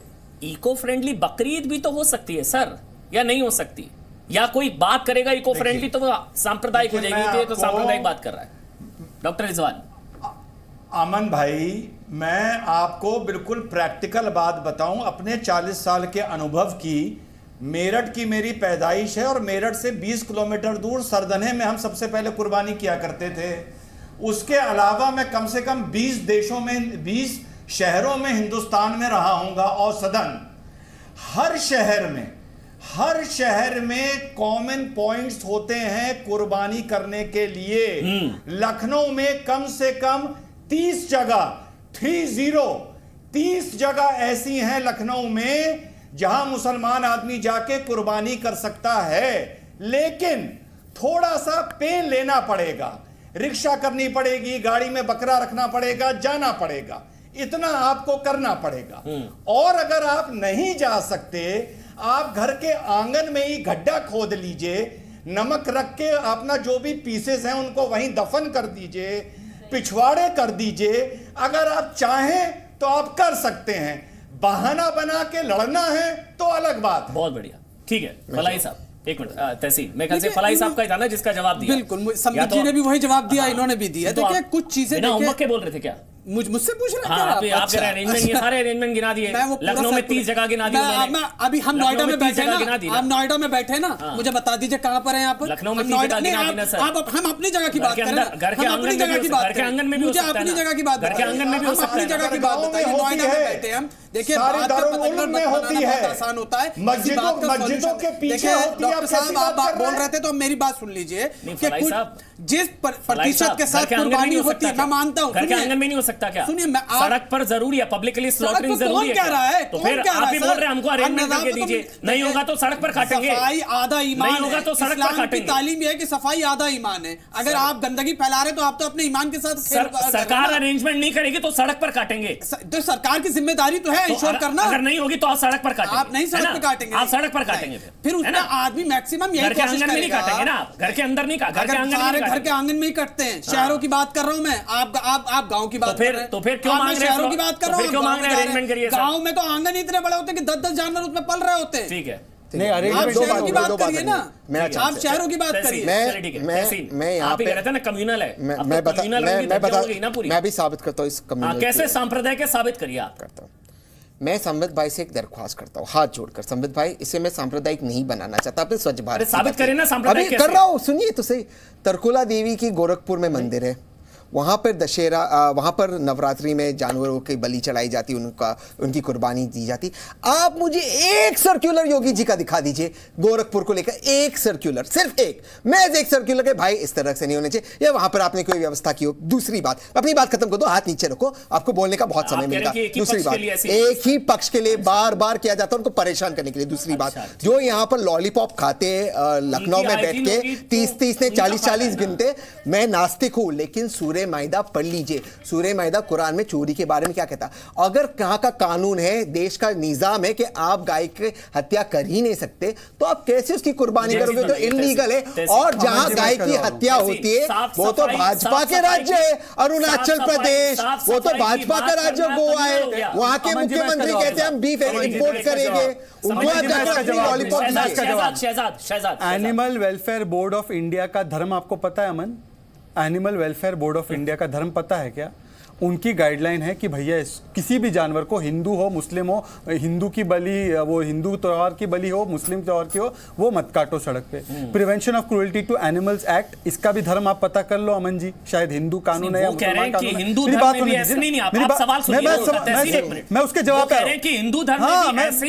eco friendly Bakrid भी तो हो सकती है सर या नहीं हो सकती? या कोई बात करेगा इको फ्रेंडली तो वो सांप्रदायिक हो जाएगी तो ये तो सांप्रदायिक बात कर रहा है। डॉक्टर रिजवान। अमन भाई मैं आपको बिल्कुल प्रैक्टिकल बात बताऊँ अपने 40 साल के अनुभव की। मेरठ की मेरी पैदाइश है और मेरठ से 20 किलोमीटर दूर सरदने में हम सबसे पहले कुर्बानी किया करते थे। उसके अलावा मैं कम से कम 20 देशों में 20 शहरों में हिंदुस्तान में रहा हूँगा सदन हर शहर में हर शहर में कॉमन पॉइंट्स होते हैं कुर्बानी करने के लिए। लखनऊ में कम से कम 30 जगह थ्री ज़ीरो तीस जगह ऐसी हैं लखनऊ में जहाँ मुसलमान आदमी जाके कुर्बानी कर सकता है। लेकिन थोड़ा सा पेन लेना पड़ेगा। रिक्शा करनी पड़ेगी गाड़ी में बकरा रखना पड़ेगा जाना पड़ेगा। इतना आपको करना पड़ेगा। और अगर आप नहीं जा सकते आप घर के आँगन में ही गड्ढा खोद लीजिए नमक रख के अपना जो भी पीसेस हैं उनको वहीं दफन कर दीजिए पिछवाड़े कर दीजिए। अगर आप चाहें तो आप कर सकते हैं। बहाना बना के लड़ना है तो अलग बात है। बहुत बढ़िया। ठीक है भलाई साहब। एक मिनट तहसील मैं कल से फलाई साहब का ही था ना जिसका जवाब दिया बिल्कुल तो- जी ने भी वही जवाब दिया हाँ, इन्होंने भी दिया। तो देखिए कुछ चीज़ें के बोल रहे थे क्या? मुझ मुझसे पूछ रहे हाँ, आप, आप? अच्छा, अरेंजमेंट अच्छा, ये सारे अरेंजमेंट गिना दिए। लखनऊ में तीस जगह गिना दी मैं, अभी हम नोएडा में बैठे ना हम नोएडा में बैठे ना हाँ। मुझे बता दीजिए कहाँ पर है आप? लखनऊ में हम अपनी जगह की बात करें घर के अपनी जगह की बात आँगन में मुझे अपनी जगह की बात घर के आँगन में भी अपनी जगह की बात बताइए। नोएडा में बैठे हम। देखिए बात का पतंगड़ होती है। आसान होता है। मस्जिदों मस्जिदों के पीछे डॉक्टर साहब आप बोल रहे थे तो मेरी बात सुन लीजिए जिस प्रतिशत के साथ कुर्बानी होती है? मैं मानता हूँ घर के आँगन में नहीं हो सकता सकता क्या? सुनिए मैं आप... सड़क पर ज़रूरी है पब्लिकली स्लॉटरिंग ज़रूरी है क्या? रहा है? तो फिर आप ही? बोल रहे हैं हमको अरेंजमेंट करके तो दीजिए। नहीं होगा तो सड़क पर काटेंगे। सफ़ाई आधा ईमान नहीं होगा तो सड़क पर काटेंगे। तालीम यह है कि सफ़ाई आधा ईमान है। अगर आप गंदगी फैला रहे तो आप तो अपने ईमान के साथ सरकार अरेंजमेंट नहीं करेगी तो सड़क पर काटेंगे। तो सरकार की ज़िम्मेदारी तो है तो इंश्योर करना। अगर नहीं होगी तो आप सड़क पर काटेंगे। आप नहीं सड़क पर काटेंगे। आप सड़क पर काटेंगे फिर उसमें आदमी मैक्सिमम यही कोशिश करेगा। ना घर के अंदर नहीं घर के आँगन घर के आँगन में ही कटते हैं। हाँ। शहरों की बात कर रहा हूँ मैं। आप आप आप गाँव की बात तो फिर तो फिर क्यों मांग रहे हो की बात कर रहा हूँ अरेंजमेंट करिए गाँव में तो आँगन इतने बड़े होते कि दस दस जानवर उसमें पल रहे होते ठीक है। नहीं दो की बात करिए मैं भी साबित करता हूँ इस कैसे साबित करिए मैं संबित भाई से एक दरख्वास्त करता हूँ हाथ जोड़कर। संबित भाई इसे मैं सांप्रदायिक नहीं बनाना चाहता स्वच्छ भारत साबित करे ना सांप्रदायिक कर रहा हूँ सुनिए तो सही। तरकुला देवी की गोरखपुर में मंदिर है। वहाँ पर दशहरा वहाँ पर नवरात्रि में जानवरों की बलि चढ़ाई जाती उनका उनकी कुर्बानी दी जाती। आप मुझे एक सर्क्यूलर योगी जी का दिखा दीजिए गोरखपुर को लेकर एक सर्क्यूलर सिर्फ़ एक। मैं एक सर्क्यूलर के भाई इस तरह से नहीं होने चाहिए। या वहाँ पर आपने कोई व्यवस्था की हो? दूसरी बात अपनी बात खत्म कर दो हाथ नीचे रखो आपको बोलने का बहुत समय मिलेगा। दूसरी बात एक ही पक्ष के लिए बार बार किया जाता है उनको परेशान करने के लिए। दूसरी बात जो यहाँ पर लॉलीपॉप खाते लखनऊ में बैठ के तीस तीस ने चालीस चालीस घंटे मैं नास्तिक हूँ लेकिन सूर्य सूर्य माहिदा पढ़ लीजिए। सूर्य मैदा कुरान में चोरी के बारे में क्या कहता? अगर कहाँ का कानून है देश का निज़ाम है कि आप गाय की हत्या कर ही नहीं सकते तो आप कैसे उसकी कुर्बानी करोगे? तो इनलीगल है। और जहाँ गाय की हत्या होती है वो तो भाजपा के राज्य है अरुणाचल प्रदेश। वो तो भाजपा का राज्य गोवा है वहाँ के मुख्यमंत्री कहते हैं हम बीफ इम्पोर्ट करेंगे। Animal welfare board of India का धर्म आपको पता है Aman? Animal welfare board of India का धर्म पता है क्या? उनकी गाइडलाइन है कि भैया किसी भी जानवर को हिंदू हो मुस्लिम हो हिंदू की बलि वो हिंदू त्यौहार की बलि हो मुस्लिम त्यौहार की हो वो मत काटो सड़क पे। Prevention of cruelty to animals act इसका भी धर्म आप पता कर लो अमन जी। शायद हिंदू कानून है हिंदू बात मैं उसके जवाब हिंदू धर्म हाँ, दस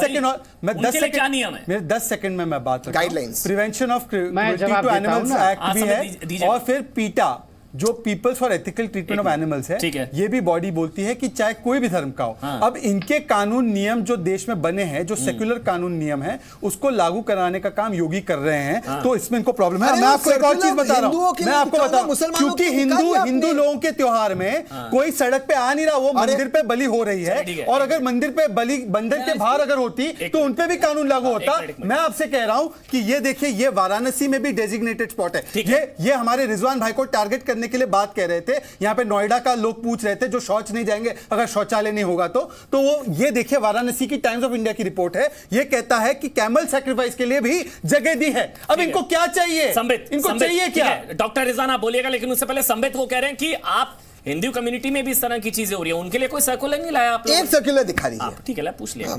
सेकंड मैं दस सेकंड मेरे दस सेकंड में मैं बात guidelines prevention of to animals act भी है और फिर पीटा। जो peoples for ethical treatment of animals है ये भी बॉडी बोलती है कि चाहे कोई भी धर्म का हो हाँ। अब इनके कानून नियम जो देश में बने हैं जो सेक्युलर कानून नियम है उसको लागू कराने का काम योगी कर रहे हैं हाँ। तो इसमें इनको प्रॉब्लम है। मैं आपको एक और चीज़ बता रहा हूँ। मैं आपको बता रहा हूँ। क्योंकि हिंदू हिंदू लोगों के त्योहार में कोई सड़क पे आ नहीं रहा वो मंदिर पे बलि हो रही है। और अगर मंदिर पे बलि बंदर के बाहर अगर होती तो उनपे भी कानून लागू होता। मैं आपसे कह रहा हूँ कि ये देखिए ये वाराणसी में भी डेजिग्नेटेड स्पॉट है। ये ये हमारे रिजवान भाई को टारगेट करने करने के लिए बात कह रहे थे। यहाँ पे नोएडा का लोग पूछ रहे थे जो शौच नहीं जाएँगे अगर शौचालय नहीं होगा तो। तो वो ये देखिए वाराणसी की टाइम्स ऑफ़ इंडिया की रिपोर्ट है। ये कहता है कि कैमल सेक्रीफाइस के लिए भी जगह दी है। अब इनको क्या चाहिए? संबित इनको चाहिए क्या? डॉक्टर रिजाना बोलिएगा लेकिन उससे पहले संबित वो कह रहे हैं कि आप हिंदू कम्युनिटी में भी इस तरह की चीज़ें हो रही है। उनके लिए कोई सर्कुलर नहीं लाया आप एक सर्कुलर दिखा दीजिए। ठीक है पूछ लिया हाँ,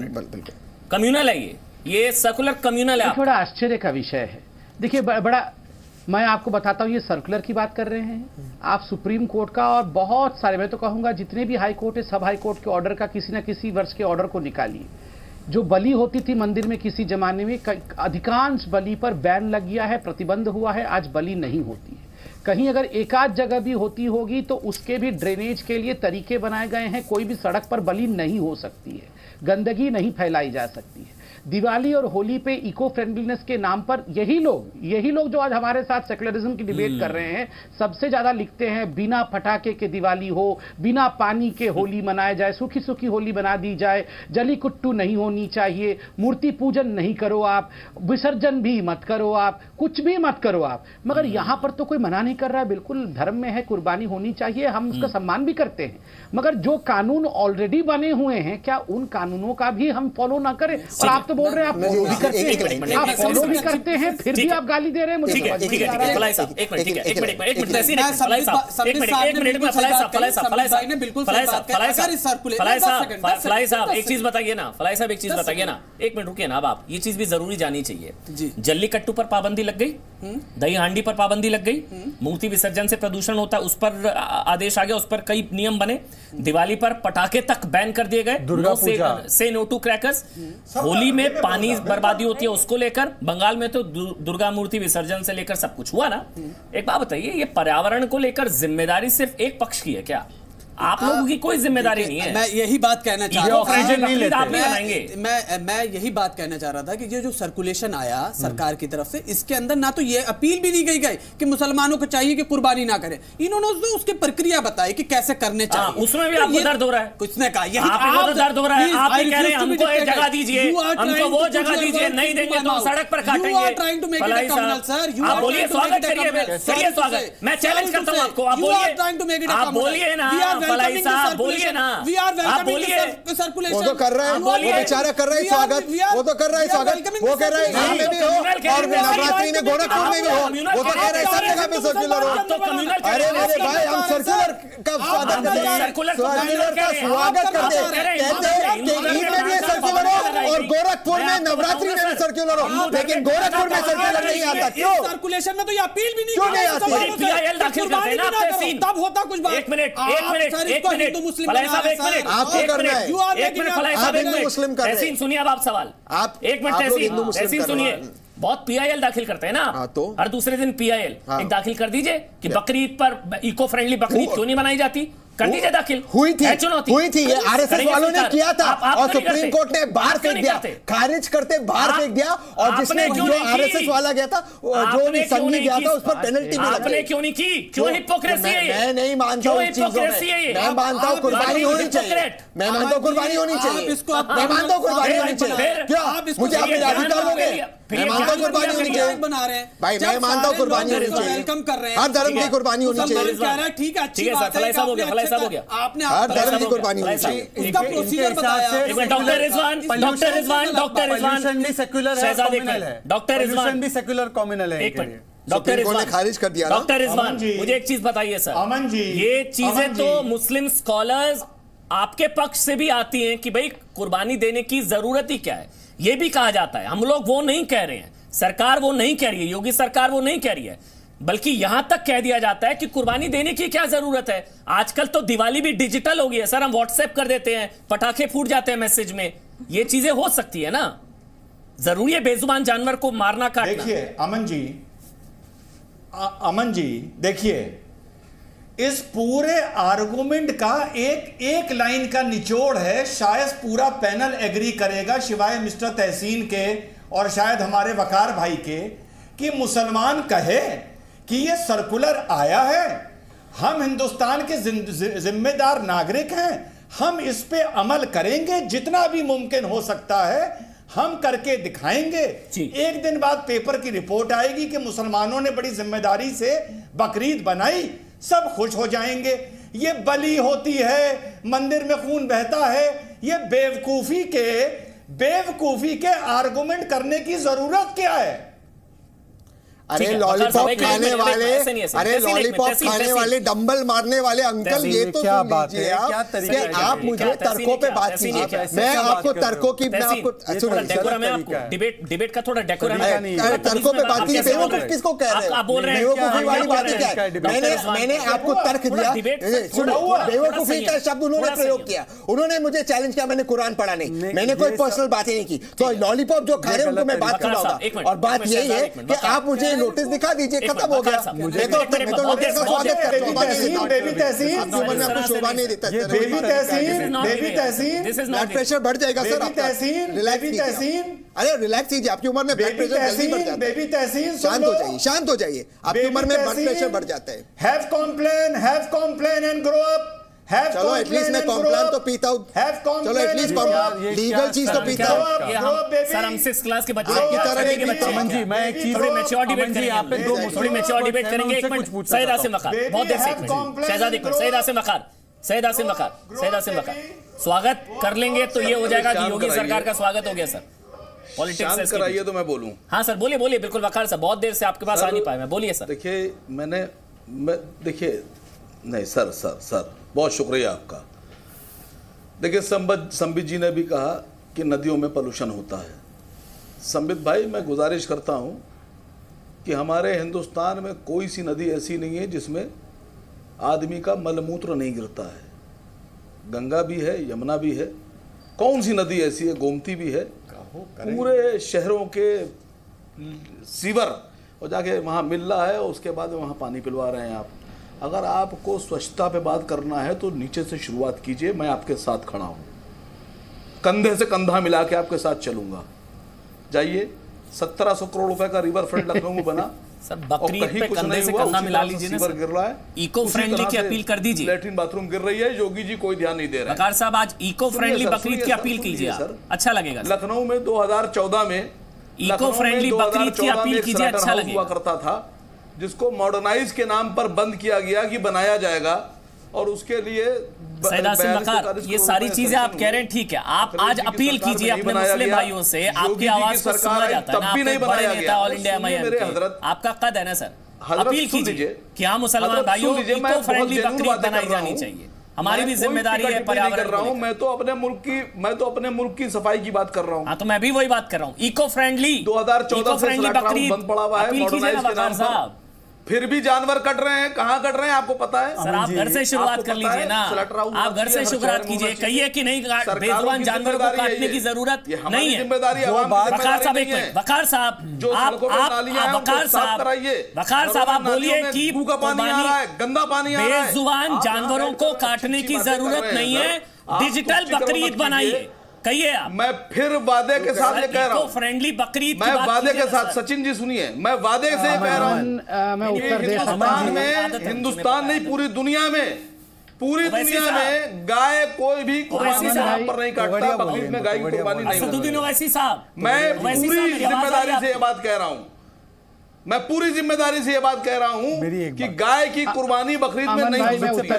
कम्युनल है ये। ये सर्कुलर कम्युनल है थोड़ा आश्चर्य का विषय है। देखिए बड़ा मैं आपको बताता हूँ ये सर्कुलर की बात कर रहे हैं। हम्म। आप सुप्रीम कोर्ट का और बहुत सारे मैं तो कहूँगा जितने भी हाई कोर्ट है सब हाई कोर्ट के ऑर्डर का किसी न किसी वर्ष के ऑर्डर को निकालिए। जो बलि होती थी मंदिर में किसी जमाने में अधिकांश बलि पर बैन लग गया है प्रतिबंध हुआ है आज बलि नहीं होती है। कहीं अगर एकाध जगह भी होती होगी तो उसके भी ड्रेनेज के लिए तरीके बनाए गए हैं कोई भी सड़क पर बलि नहीं हो सकती है। गंदगी नहीं फैलाई जा सकती है। दिवाली और होली पे इको फ्रेंडलीनेस के नाम पर यही लोग यही लोग जो आज हमारे साथ सेक्युलरिज्म की डिबेट हम्म। कर रहे हैं सबसे ज़्यादा लिखते हैं बिना पटाखे के दिवाली हो बिना पानी के होली मनाए जाए सुखी सुखी होली बना दी जाए जली कुट्टू नहीं होनी चाहिए मूर्ति पूजन नहीं करो आप विसर्जन भी मत करो आप कुछ भी मत करो आप। मगर हम्म। यहाँ पर तो कोई मना नहीं कर रहा है बिल्कुल धर्म में है कुर्बानी होनी चाहिए हम उसका हम्म। सम्मान भी करते हैं। मगर जो कानून ऑलरेडी बने हुए हैं क्या उन कानूनों का भी हम फॉलो ना करें? और आप तो बोल रहे हैं आप भी करते हैं आप फॉलो भी करते हैं फिर भी आप गाली दे रहे हैं मुझे फलाई साहब एक चीज़ बताइए ना फलाई साहब एक चीज़ बताइए ना एक मिनट रुकिए ना अब आप ये चीज़ भी ज़रूरी जानी चाहिए जल्लीकट्टू पर पाबंदी लग गई दही हांडी पर पाबंदी लग गई। मूर्ति विसर्जन से प्रदूषण होता उस पर आदेश आ गया उस पर कई नियम बने। दिवाली पर पटाखे तक बैन कर दिए गए। नो से, से नो टू क्रैकर्स। होली में पानी बर्बादी होती है उसको लेकर। बंगाल में तो दुर्गा मूर्ति विसर्जन से लेकर सब कुछ हुआ ना। एक बात बताइए ये पर्यावरण को लेकर ज़िम्मेदारी सिर्फ़ एक पक्ष की है क्या? आप हाँ। लोगों की कोई ज़िम्मेदारी नहीं है। मैं यही बात कहना चाह रहा हूँ मैं, मैं मैं यही बात कहना चाह रहा था कि ये जो सर्कुलेशन आया हम्म। सरकार की तरफ़ से इसके अंदर ना तो ये अपील भी नहीं गई गई कि मुसलमानों को चाहिए कि कुर्बानी ना करें। इन्होंने तो उसकी प्रक्रिया बताई कि कैसे करने हाँ, चाहिए। उसमें भी तो आपको दर्द हो रहा है। कुछ ने कहा? यही तो दर्द हो रहा है। आप कह रहे हैं हमको जगह दीजिए। हमको वो जगह दीजिए। नहीं देंगे तो सड़क पर काटेंगे। स्वागत करिए। मैं चैलेंज करता हूँ आपको। आप बोलिए। ना। फलाई कर रहे हैं बेचारा कर रहे हैं स्वागत। वो तो कर रहे हैं तो स्वागत। वो कह रहे हैं हाँ, नवरात्रि में गोरखपुर में भी हो। वो तो कह रहे हैं सर्कुलर हो। अरे मेरे भाई हम सर्कुलर का स्वागत सर्कुलर का स्वागत करते हैं। सर्कुलर हो और गोरखपुर में नवरात्रि में भी सर्कुलर हो। लेकिन गोरखपुर में सर्कुलर नहीं आता। क्यों? सर्कुलेशन में तो ये अपील भी नहीं क्यों नहीं आती? तब होता कुछ बात। एक मिनट एक मिनट। बहुत पी आई एल सुनिए बहुत पीआईएल दाखिल करते हैं ना तो? हर दूसरे दिन पीआईएल आई एल दाखिल कर दीजिए कि बकरीद पर इको फ्रेंडली बकरीद क्यों नहीं बनाई जाती? कर दीजिए दाखिल। हुई थी चुनौती। हुई थी ये आरएसएस वालों ने किया था आप, आप और सुप्रीम कोर्ट ने बाहर फेंक दिया खारिज करते बाहर फेंक दिया और जिसने जो आरएसएस वाला गया था जो भी संघी गया था उस पर पेनल्टी भी लगी क्यों नहीं की? तो क्यों हिपोक्रेसी है मैं नहीं मानता हूँ चीज़ों में। मैं मानता हूँ कुर्बानी होनी चाहिए। मैं मानता हूँ कुर्बानी होनी चाहिए। इसको मैं मानता हूँ कुर्बानी होनी चाहिए। क्या? मुझे आप अधिकार दोगे? भाई मैं मानता हूँ कुर्बानी होनी चाहिए। वेलकम कर रहे हैं। हर धर्म की कुर्बानी होनी चाहिए। ठीक है अच्छी बात है हो गया हो गया। आपने हर धर्म की कुर्बानी होनी चाहिए। Doctor Rizwan doctor Rizwan doctor Rizwan. भी सेक्युलर है डॉक्टर रिजवान। भी सेक्युलर है डॉक्टर रिजवान। खारिज कर दिया डॉक्टर रिजवान मुझे एक चीज़ बताइए सर। अमन जी। ये चीज़ें तो मुस्लिम स्कॉलर्स आपके पक्ष से भी आती हैं कि भाई, कुर्बानी देने की ज़रूरत ही क्या है? यह भी कहा जाता है। हम लोग वो नहीं कह रहे हैं। सरकार वो नहीं कह रही है। योगी सरकार वो नहीं कह रही है। बल्कि यहाँ तक कह दिया जाता है कि कुर्बानी देने की क्या ज़रूरत है? आजकल तो दिवाली भी डिजिटल हो गई है, सर। हम व्हाट्सएप कर देते हैं, पटाखे फूट जाते हैं मैसेज में। ये चीज़ें हो सकती है ना? ज़रूरी है बेजुबान जानवर को मारना का देखिए, अमन जी अमन जी, देखिए इस पूरे आर्गुमेंट का एक एक लाइन का निचोड़ है शायद पूरा पैनल एग्री करेगा शिवाय मिस्टर तहसीन के और शायद हमारे वकार भाई के कि मुसलमान कहे कि ये सर्कुलर आया है। हम हिंदुस्तान के जिम्मेदार नागरिक हैं। हम इस पे अमल करेंगे जितना भी मुमकिन हो सकता है हम करके दिखाएँगे। एक दिन बाद पेपर की रिपोर्ट आएगी कि मुसलमानों ने बड़ी ज़िम्मेदारी से बकरीद बनाई। सब खुश हो जाएँगे। ये बली होती है, मंदिर में खून बहता है। ये बेवकूफ़ी के बेवकूफ़ी के आर्गूमेंट करने की ज़रूरत क्या है? अरे लॉलीपॉप खाने वाले अरे लॉलीपॉप खाने वाले डंबल मारने वाले अंकल ये तो क्या बात है आप। क्या आप मुझे तर्कों पे बात कीजिए। मैं आपको तर्कों की मैं आपको अच्छा, सुनो। डिबेट डिबेट का थोड़ा डेकोरम तर्कों पे बात कीजिए बेवकूफ़ किसको कह रहे आप बोल रहे हैं बेवकूफ़ी वाली बात क्या है। मैंने मैंने आपको तर्क दिया। सुनो बेवकूफ़ी का शब्द उन्होंने प्रयोग किया। उन्होंने मुझे चैलेंज किया मैंने कुरान पढ़ा नहीं। मैंने कोई पर्सनल बातें नहीं की। तो लॉलीपॉप जो खा रहे उनको मैं बात कर और बात यही है कि आप मुझे मुझे नोटिस दिखा दीजिए खत्म हो गया। मुझे तो मैं तो नोटिस का स्वागत करता हूँ बेबी तहसीन जीवन में आपको शोभा नहीं देता ये baby Tahseen baby Tahseen blood pressure बढ़ जाएगा सर आपका। तहसीन बेबी तहसीन। अरे रिलैक्स कीजिए आपकी उम्र में ब्लड प्रेशर जल्दी बढ़ जाता है। बेबी तहसीन शांत हो जाइए शांत हो जाइए। आपकी उम्र में ब्लड प्रेशर बढ़ जाता है। Have complain have complain and grow up चलो एटलीस्ट मैं कॉम्प्लान तो पीता हूँ। चलो एटलीस्ट लीगल चीज़ तो पीता हूँ। आपकी तरह मैं एक चीज़ आप दो करेंगे। एक मिनट आसिम बहुत देर से आसिम आसिम आसिम स्वागत कर लेंगे तो ये हो जाएगा कि योगी सरकार का स्वागत हो गया सर। पॉलिटिक्स कराइए तो मैं बोलूँ। हाँ सर बोलिए बोलिए बिल्कुल वकार सर बहुत देर से आपके पास आ नहीं पाया मैं बोलिए सर। देखिए मैंने मैं देखिए नहीं सर सर सर बहुत शुक्रिया आपका। देखिए संबित संबित जी ने भी कहा कि नदियों में पोल्यूशन होता है। संबित भाई मैं गुजारिश करता हूँ कि हमारे हिंदुस्तान में कोई सी नदी ऐसी नहीं है जिसमें आदमी का मलमूत्र नहीं गिरता है। गंगा भी है यमुना भी है कौन सी नदी ऐसी है? गोमती भी है। पूरे शहरों के सीवर और जाके वहाँ मिल रहा है उसके बाद वहाँ पानी पिलवा रहे हैं आप। अगर आपको स्वच्छता पे बात करना है तो नीचे से शुरुआत कीजिए मैं आपके साथ खड़ा हूँ। कंधे से कंधा मिला के आपके साथ चलूँगा। जाइए सत्रह सौ करोड़ रुपए का रिवर फ्रंट लखनऊ बना। (laughs) अपील कर दीजिए लेटरिन बाथरूम गिर रही है योगी जी कोई ध्यान नहीं दे रहा है। साहब आज इको अच्छा फ्रेंडली बकरीद की अपील कीजिए अच्छा लगेगा लखनऊ में 2014 में इको फ्रेंडली बकरीद की अपील कीजिए अच्छा लगेगा। हुआ करता था। जिसको मॉडर्नाइज के नाम पर बंद किया गया कि बनाया जाएगा और उसके लिए ये सारी चीज़ें आप कह रहे हैं ठीक है आप आज अपील कीजिए अपने मुस्लिम भाइयों से आपकी आवाज़ को सुना जाता है नहीं बनाया ऑल इंडिया आपका कद है ना सर? अपील कीजिए कि हाँ मुसलमान भाइयों इको फ्रेंडली बकरी बनाई जानी चाहिए। हमारी भी ज़िम्मेदारी है पर्यावरण कर रहा हूँ मैं तो अपने मुल्क की मैं तो अपने मुल्क की सफ़ाई की बात कर रहा हूँ। हाँ, तो मैं भी वही बात कर रहा हूँ। इको फ्रेंडली दो हज़ार चौदह बकरी बंद पड़ा हुआ है फिर भी जानवर कट रहे हैं कहाँ कट रहे हैं आपको पता है? सर आप घर से शुरुआत कर लीजिए ना। आप घर से शुरुआत कीजिए कहिए कि नहीं बेजुबान जानवर को काटने की ज़रूरत नहीं है। बकार साहब जो साहब आप बकार साहब बकार साहब आप बोलिए कि पानी आ रहा है गंदा पानी बेजुबान जानवरों को काटने की ज़रूरत नहीं है। डिजिटल बकरीद बनाइए। कहिए मैं फिर वादे के साथ कह रहा हूँ। फ्रेंडली बकरी मैं वादे के साथ सचिन जी सुनिए मैं वादे से कह रहा हूँ। हिंदुस्तान में हिंदुस्तान नहीं पूरी दुनिया में पूरी दुनिया में गाय कोई भी पर नहीं काटता में गाय कुर्बानी नहीं साहब। मैं पूरी ज़िम्मेदारी से ये बात कह रहा हूँ। मैं पूरी ज़िम्मेदारी से ये बात कह रहा हूँ कि गाय की कुर्बानी बकरीद में नहीं हो सकती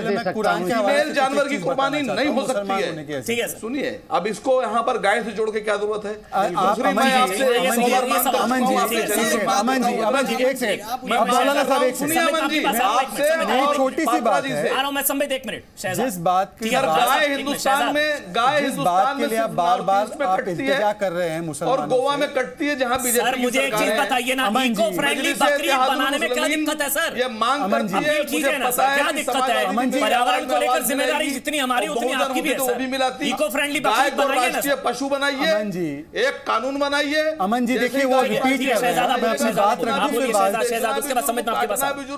मेल जानवर की कुर्बानी नहीं हो। सकती है। सुनिए अब इसको यहाँ पर गाय से जोड़ के क्या ज़रूरत है? दूसरी मैं आपसे जिस बात गाय हिंदुस्तान में गाय हिंदुस्तान के लिए बार बार कर रहे हैं और गोवा में कटती है जहाँ बीजेपी मुझे एक चीज़ बताइए ना बकरी बनाने में क्या दिक्कत है सर? ये मांग करती है पर्यावरण को लेकर ज़िम्मेदारी जितनी हमारी उतनी आपकी भी है भी मिलाती इको फ्रेंडली पशु बनाइए अमन जी। एक कानून बनाइए। अमन जी देखिए वो रिपीट कर रहे हैं। मैं अपनी बात शहजाद उसके बाद समझ में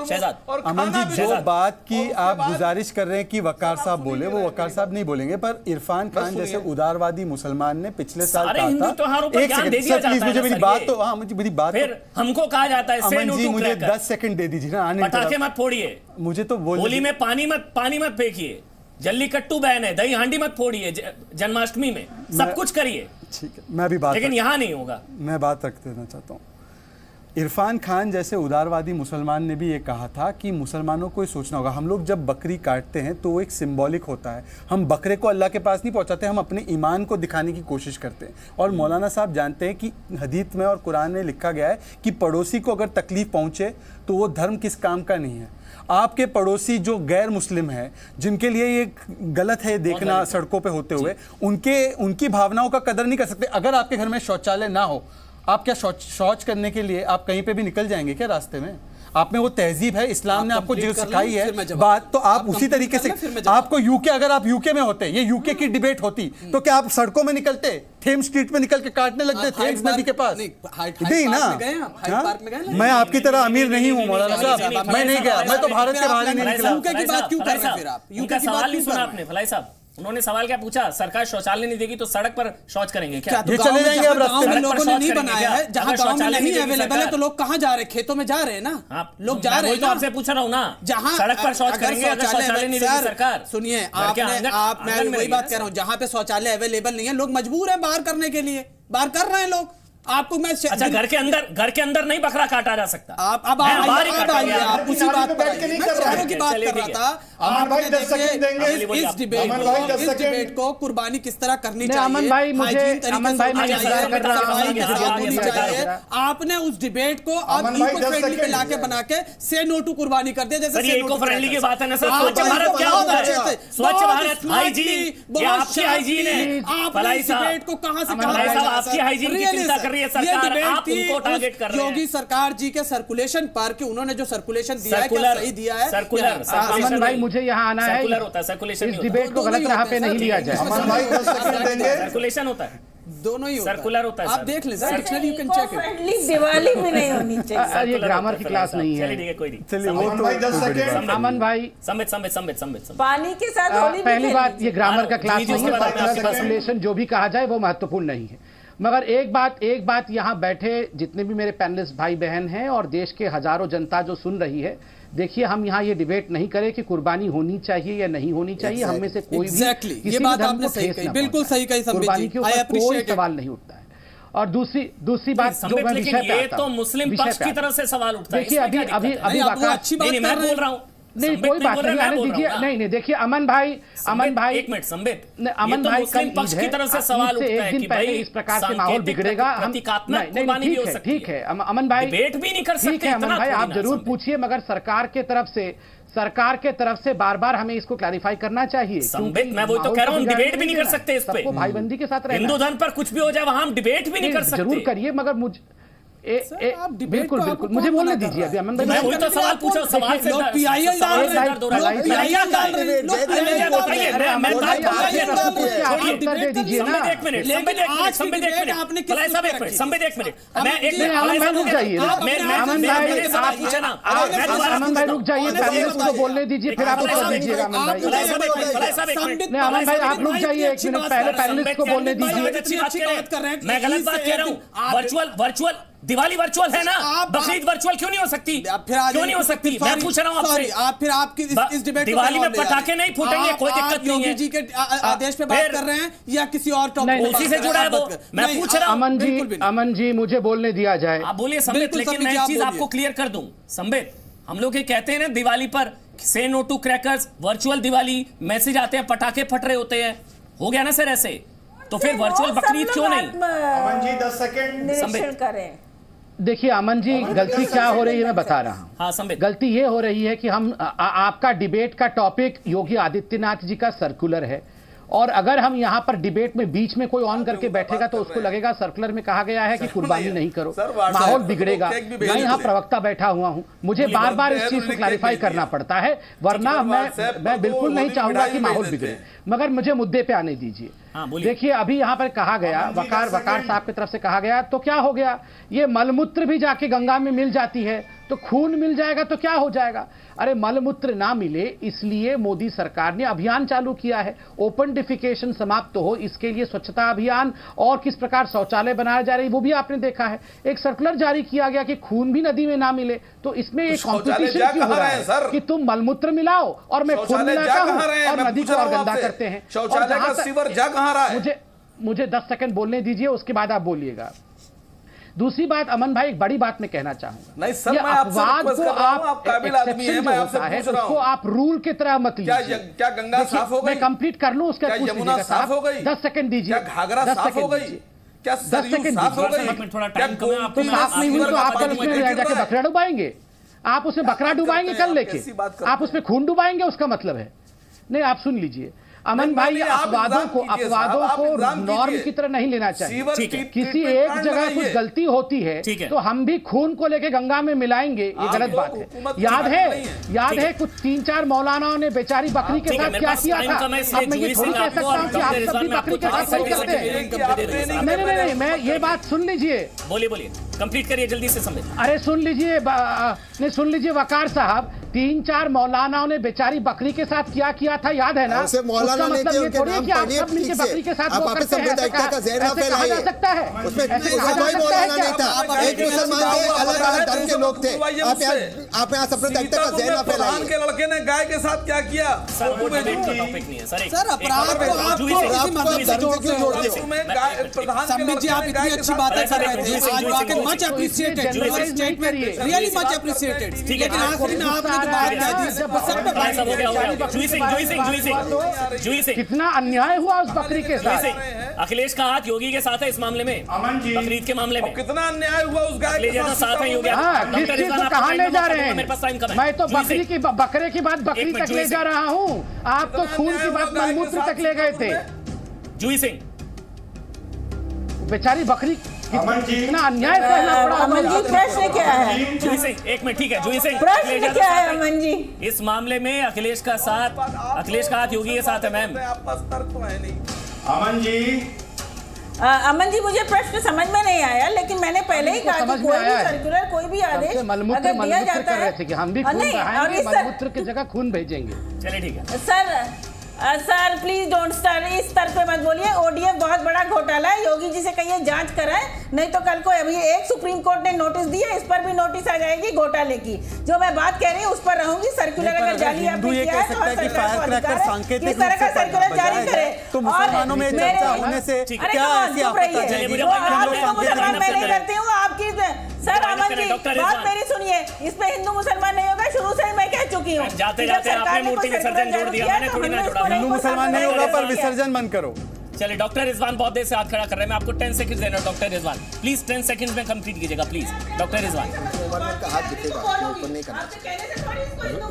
शहजाद अमन जी जो बात की आप गुजारिश कर रहे हैं कि वकार साहब बोले वो वकार साहब नहीं बोलेंगे पर इरफान खान जैसे उदारवादी मुसलमान ने पिछले साल कहा था एक सेकंड प्लीज़ मुझे मेरी बात तो हाँ मुझे मेरी बात हमको कहा जाता जाता है अमन जी मुझे दस सेकंड दे दीजिए ना आने पटाखे मत फोड़िए। मुझे तो होली में पानी मत पानी मत फेंकिए। जल्दी कट्टू बहन है दही हांडी मत फोड़िए जन्माष्टमी में। सब कुछ करिए। ठीक है मैं भी बात लेकिन यहाँ नहीं होगा। मैं बात रख देना चाहता हूँ। इरफान खान जैसे उदारवादी मुसलमान ने भी ये कहा था कि मुसलमानों को ये सोचना होगा। हम लोग जब बकरी काटते हैं तो वो एक सिम्बॉलिक होता है। हम बकरे को अल्लाह के पास नहीं पहुंचाते हम अपने ईमान को दिखाने की कोशिश करते हैं। और मौलाना साहब जानते हैं कि हदीत में और कुरान में लिखा गया है कि पड़ोसी को अगर तकलीफ़ पहुँचे तो वो धर्म किस काम का नहीं है। आपके पड़ोसी जो गैर मुस्लिम हैं जिनके लिए ये गलत है देखना सड़कों पर होते हुए उनके उनकी भावनाओं का कदर नहीं कर सकते। अगर आपके घर में शौचालय ना हो आप क्या शौच शौच करने के लिए आप कहीं पे भी निकल जाएँगे क्या रास्ते में? आप में वो तहजीब है इस्लाम ने आपको जो सिखाई है बात तो आप, आप उसी तरीके से आपको यूके अगर आप यूके में होते ये यूके की डिबेट होती तो क्या आप सड़कों में निकलते थेम स्ट्रीट में निकल के काटने लगते थे नदी के पास? नहीं हाँ? ना। मैं आपकी तरह अमीर नहीं हूँ मौलाना साहब। मैं नहीं गया मैं तो भारत के बाहर नहीं निकला। यूके की बात क्यों कर रहे हैं आप? यूके की बात क्यों कर रहे हैं? उन्होंने सवाल क्या पूछा? सरकार शौचालय नहीं देगी तो सड़क पर शौच करेंगे क्या? तो चले जाएँगे अब रास्ते में लोगों ने नहीं बनाया है? जहाँ गाँव में नहीं अवेलेबल है तो लोग कहाँ जा रहे हैं? खेतों में जा रहे हैं ना? हाँ, लोग जा तो रहे हैं तो आपसे पूछ रहा हूँ ना। जहाँ सड़क पर शौच करेंगे शौचालय नहीं देगी सरकार। सुनिए आपने आप मैं वही बात कह रहा हूँ जहाँ पे शौचालय अवेलेबल नहीं है लोग मजबूर है बाहर करने के लिए बाहर कर रहे हैं लोग। आपको मैं अच्छा घर के अंदर घर के अंदर नहीं बकरा काटा जा सकता। आप अब आइए आप उसी बात पर मैं तो की बात कर रहा था। अमन भाई दस सेकंड देंगे। इस डिबेट को कुर्बानी किस तरह करनी चाहिए अमन भाई मुझे अमन भाई चाहिए आपने उस डिबेट को अब इको फ्रेंडली पे लाके बना के से नो टू कुर्बानी कर दिया जैसे इको फ्रेंडली की बात है ना सर स्वच्छ तो भारत क्या होता है? स्वच्छ भारत हाइजीन आपकी हाइजीन है। आप इस डिबेट को कहाँ से कहाँ आपकी हाइजीन की चिंता कर रही है सरकार आप उनको टारगेट कर रहे हैं। योगी सरकार जी के सर्कुलेशन पर कि उन्होंने जो सर्कुलेशन दिया है क्या सही दिया है? सर्कुलर अमन भाई मुझे यहाँ आना है। सर्कुलर होता है सर्कुलेशन इस डिबेट को गलत यहाँ पे नहीं लिया जाए। अमन भाई सर्कुलेशन होता है। दोनों ही सर्कुलर होता है आप देख ले dictionary you can check it Diwali में नहीं होनी चाहिए। ये ग्रामर की क्लास नहीं है। चलिए कोई नहीं। चलिए अमन भाई 10 सेकंड। अमन भाई। समित समित समित समित पानी के साथ होली पहली बात ये ग्रामर का क्लास नहीं है। सर्कुलेशन जो भी कहा जाए वो महत्वपूर्ण नहीं है। मगर एक बात एक बात यहाँ बैठे जितने भी मेरे पैनलिस्ट भाई बहन हैं और देश के हज़ारों जनता जो सुन रही है देखिए हम यहाँ ये डिबेट नहीं करें कि कुर्बानी होनी चाहिए या नहीं होनी चाहिए। exactly. हमें से कोई exactly. भी ये बात आपने सही कही बिल्कुल सही कही कुर्बानी के ऊपर कोई सवाल नहीं उठता है। और दूसरी दूसरी बात जो मैं ये तो मुस्लिम पक्ष की तरफ़ से सवाल उठता है देखिए अभी अभी अभी अच्छी बात बोल रहा हूँ। नहीं कोई बात नहीं नहीं नहीं देखिए अमन भाई अमन भाई एक मिनट संबित। अमन तो भाई कल पक्ष की तरफ़ से सवाल उठता है कि भाई इस प्रकार से माहौल बिगड़ेगा हम ठीक है ठीक है। अमन भाई डिबेट भी नहीं कर सकते अमन भाई आप ज़रूर पूछिए मगर सरकार के तरफ़ से सरकार के तरफ़ से बार बार हमें इसको क्लैरिफाई करना चाहिए संबित मैं वो तो कह रहा तो हूँ डिबेट भी नहीं कर सकते इस पे। भाईबंदी के साथ हिंदू धर्म पर कुछ भी हो जाए वहाँ हम डिबेट भी नहीं कर सकते। ज़रूर करिए मगर मुझे बिल्कुल बिल्कुल। मुझे बोलने दीजिए अभी अमन भाई मैं वही सवाल पूछा सवाल से पीआईएल डाल रहे हैं पीआईएल डाल रहे हैं लोग मैं बात कर हूँ दीजिए ना। एक मिनट आपने एक मिनट मैं एक मिनट अमन भाई रुक जाइए। मैं अमन भाई ना अमन भाई रुक जाइए पहले उसको बोलने दीजिए फिर आप उत्तर दीजिएगा अमन भाई नहीं अमन भाई आप रुक जाइए। एक मिनट पहले पैनलिस्ट को बोलने दीजिए अच्छी बात कर रहे हैं मैं गलत बात कह रहा हूँ वर्चुअल वर्चुअल दिवाली वर्चुअल है ना? बकरीद वर्चुअल क्यों नहीं हो सकती? फिर क्यों नहीं हो सकती? मैं पूछ रहा हूँ आपसे। आप फिर आपकी इस, इस डिबेट दिवाली में पटाखे नहीं फूटेंगे कोई दिक्कत नहीं है। जी के हाँ, आदेश पे बात कर रहे हैं या किसी और टॉपिक उसी से जुड़ा है वो। मैं पूछ रहा हूँ अमन जी अमन जी मुझे बोलने दिया जाए। आप बोलिए संबित लेकिन मैं चीज़ आपको क्लियर कर दू। संबित हम लोग ये कहते हैं ना दिवाली पर से no to crackers virtual Diwali message आते हैं पटाखे फट रहे होते हैं। हो गया ना सर ऐसे? तो फिर वर्चुअल बकरीद क्यों नहीं? अमन जी 10 सेकंड। करें। देखिए अमन जी गलती क्या हो रही है मैं बता रहा हूँ। हाँ, गलती ये हो रही है कि हम आ, आपका डिबेट का टॉपिक योगी आदित्यनाथ जी का सर्कुलर है। और अगर हम यहाँ पर डिबेट में बीच में कोई ऑन करके बैठेगा तो उसको लगेगा सर्कुलर में कहा गया है कि कुर्बानी नहीं करो। माहौल बिगड़ेगा। मैं यहाँ प्रवक्ता बैठा हुआ हूँ। मुझे बार बार इस चीज़ को क्लैरिफाई करना पड़ता है वरना मैं मैं बिल्कुल नहीं चाहूँगा कि माहौल बिगड़े। मगर मुझे मुद्दे पे आने दीजिए। हाँ, देखिए अभी यहाँ पर कहा गया वकार वकार साहब की तरफ़ से कहा गया तो क्या हो गया? ये मलमूत्र भी जाके गंगा में मिल जाती है तो खून मिल जाएगा तो क्या हो जाएगा? अरे मलमूत्र ना मिले इसलिए मोदी सरकार ने अभियान चालू किया है। ओपन डिफिकेशन समाप्त तो हो इसके लिए स्वच्छता अभियान और किस प्रकार शौचालय बनाया जा रही वो भी आपने देखा है। एक सर्कुलर जारी किया गया कि खून भी नदी में ना मिले तो इसमें एक कॉम्पिटिशन भी हो रहा है कि तुम मलमूत्र मिलाओ और मैं खून मिलाता हूँ और नदी को और गंदा करते हैं। कहाँ रहा है? मुझे मुझे दस सेकंड बोलने दीजिए उसके बाद आप बोलिएगा। दूसरी बात अमन भाई एक बड़ी बात मैं कहना चाहूँगा। नहीं सर मैं अपवाद को आप, काबिल आदमी है मैं आपसे पूछ रहा हूँ। आप रूल की तरह मत लीजिए। क्या, क्या गंगा साफ़ हो गई? मैं कंप्लीट कर लूँ उसका पूछ लीजिएगा साफ़ हो गई? दस सेकंड दीजिए। क्या घाघरा साफ़ हो गई? क्या दस साफ़ हो गई? थोड़ा टाइम कम है आपको साफ़ नहीं हुई तो आप कल उसमें जाके बकरा डुबाएँगे। आप उसे बकरा तो डुबाएँगे कल लेके। आप उसमें खून डुबाएँगे उसका मतलब है। नहीं आप सुन लीजिए। अमन भाई अपवादों को अपवादों को नॉर्म की तरह नहीं लेना चाहिए। किसी एक जगह कुछ गलती होती है तो हम भी खून को लेके गंगा में मिलाएँगे। ये गलत बात है। याद है? याद है कुछ तीन चार मौलानाओं ने बेचारी बकरी के साथ क्या किया था? अब मैं ये थोड़ी कह सकता हूँ आप सब भी बकरी के साथ सही करते हैं। नहीं नहीं नहीं मैं ये बात सुन लीजिए। बोलिए बोलिए। कंप्लीट करिए जल्दी से समझ अरे सुन लीजिए नहीं सुन लीजिए वकार साहब। तीन चार मौलानाओं ने बेचारी बकरी के साथ क्या किया था याद है ना? उसे मौलाना उसका ने मतलब किया, ये उनके थोड़ी नाम कि आप सब मिलके बकरी के साथ आप वो करते हैं ऐसे कहा- जा सकता है। उसमें ऐसे कहा जा कोई सकता है मौलाना नहीं था। आप एक मुसलमान थे अलग अलग धर्म के लोग थे। आप यहाँ आप यहाँ सांप्रदायिकता का जहर ना प्रधान के लड़के ने गाय के साथ क्या किया? सर है एक- अपराध को हो? संबित जी आप इतनी अच्छी बातें कर रहे थे आज वाकई much appreciated really much appreciated लेकिन आखिरी में आपने कह हो। जुई सिंह कितना अन्याय हुआ उस बकरी के साथ? अखिलेश का हाथ योगी के साथ है इस मामले में। अमन जी। बकरीद के मामले में। कितना अन्याय हुआ उस गाय के साथ? है योगी हाँ किस चीज़ को आपका ले जा रहे मेरे पास टाइम कम हैं? मैं तो बकरी की बकरे की बात बकरी तक ले जा रहा हूँ। आप तो खून की बात मलमूत्र तक ले गए थे। जुई सिंह। बेचारी बकरी। कितना अन्याय सहना पड़ा अमन जी प्रश्न क्या है? जुई सिंह एक मिनट ठीक है जुई सिंह प्रश्न अखिलेश क्या है अमन जी? इस मामले में अखिलेश का साथ अखिलेश का हाथ योगी के साथ है मैम। तो है नहीं अमन जी। अ, अमन जी मुझे प्रश्न समझ में नहीं आया लेकिन मैंने पहले ही कहा कि कोई भी सर्कुलर कोई भी आदेश अगर दिया जाता है कि हम भी खून बहाएँगे मलमूत्र की जगह खून भेजेंगे। चलिए ठीक है। Sir sir please don't star इस स्तर पे मत बोलिए. ओडीएफ बहुत बड़ा घोटाला है. योगी जी से कहिए जाँच कराए. नहीं तो कल को अभी एक सुप्रीम कोर्ट ने नोटिस दिया इस पर भी नोटिस आ जाएगी घोटाले की. जो मैं बात कह रही हूँ उस पर रहूँगी. सर्कुलर अगर अगर जाली आपने किया है तो है है. किस तरह का सर्कुलर जारी करे? तो और मैं नहीं करती हूँ आपकी सर अमन जी बात मेरी सुनिए। इस पे हिंदू मुसलमान नहीं होगा शुरू से मैं कह चुकी हूँ। जाते जाते आपने मूर्ति विसर्जन जोड़ दिया, मैंने थोड़ी तो ना जोड़ा। हिंदू मुसलमान नहीं होगा पर विसर्जन बंद करो। चलिए डॉक्टर रिजवान बहुत देर से हाथ खड़ा कर रहे हैं मैं आपको 10 सेकंड देना डॉक्टर रिजवान। प्लीज़ 10 सेकंड में कंप्लीट कीजिएगा प्लीज़ डॉक्टर रिजवान।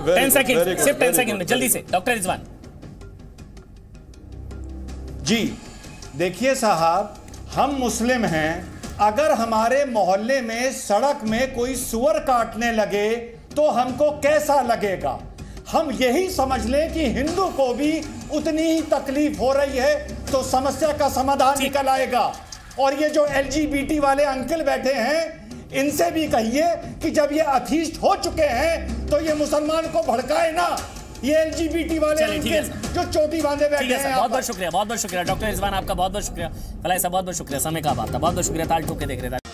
10 सेकंड सिर्फ़ 10 सेकंड में जल्दी से डॉक्टर रिजवान। जी देखिए साहब हम मुस्लिम हैं अगर हमारे मोहल्ले में सड़क में कोई सुअर काटने लगे तो हमको कैसा लगेगा? हम यही समझ लें कि हिंदू को भी उतनी ही तकलीफ़ हो रही है तो समस्या का समाधान निकल आएगा। और ये जो एलजीबीटी वाले अंकल बैठे हैं इनसे भी कहिए कि जब ये अथीस्ट हो चुके हैं तो ये मुसलमान को भड़काए ना। ये एलजीबीटी वाले अंकल जो चोटी बांधे बैठे हैं बहुत बहुत शुक्रिया बहुत बहुत शुक्रिया। डॉक्टर रिजवान आपका बहुत बहुत शुक्रिया। फलाई साहब बहुत बहुत शुक्रिया। समय का बात था। बहुत बहुत शुक्रिया ताल ठोक देख रहे थे।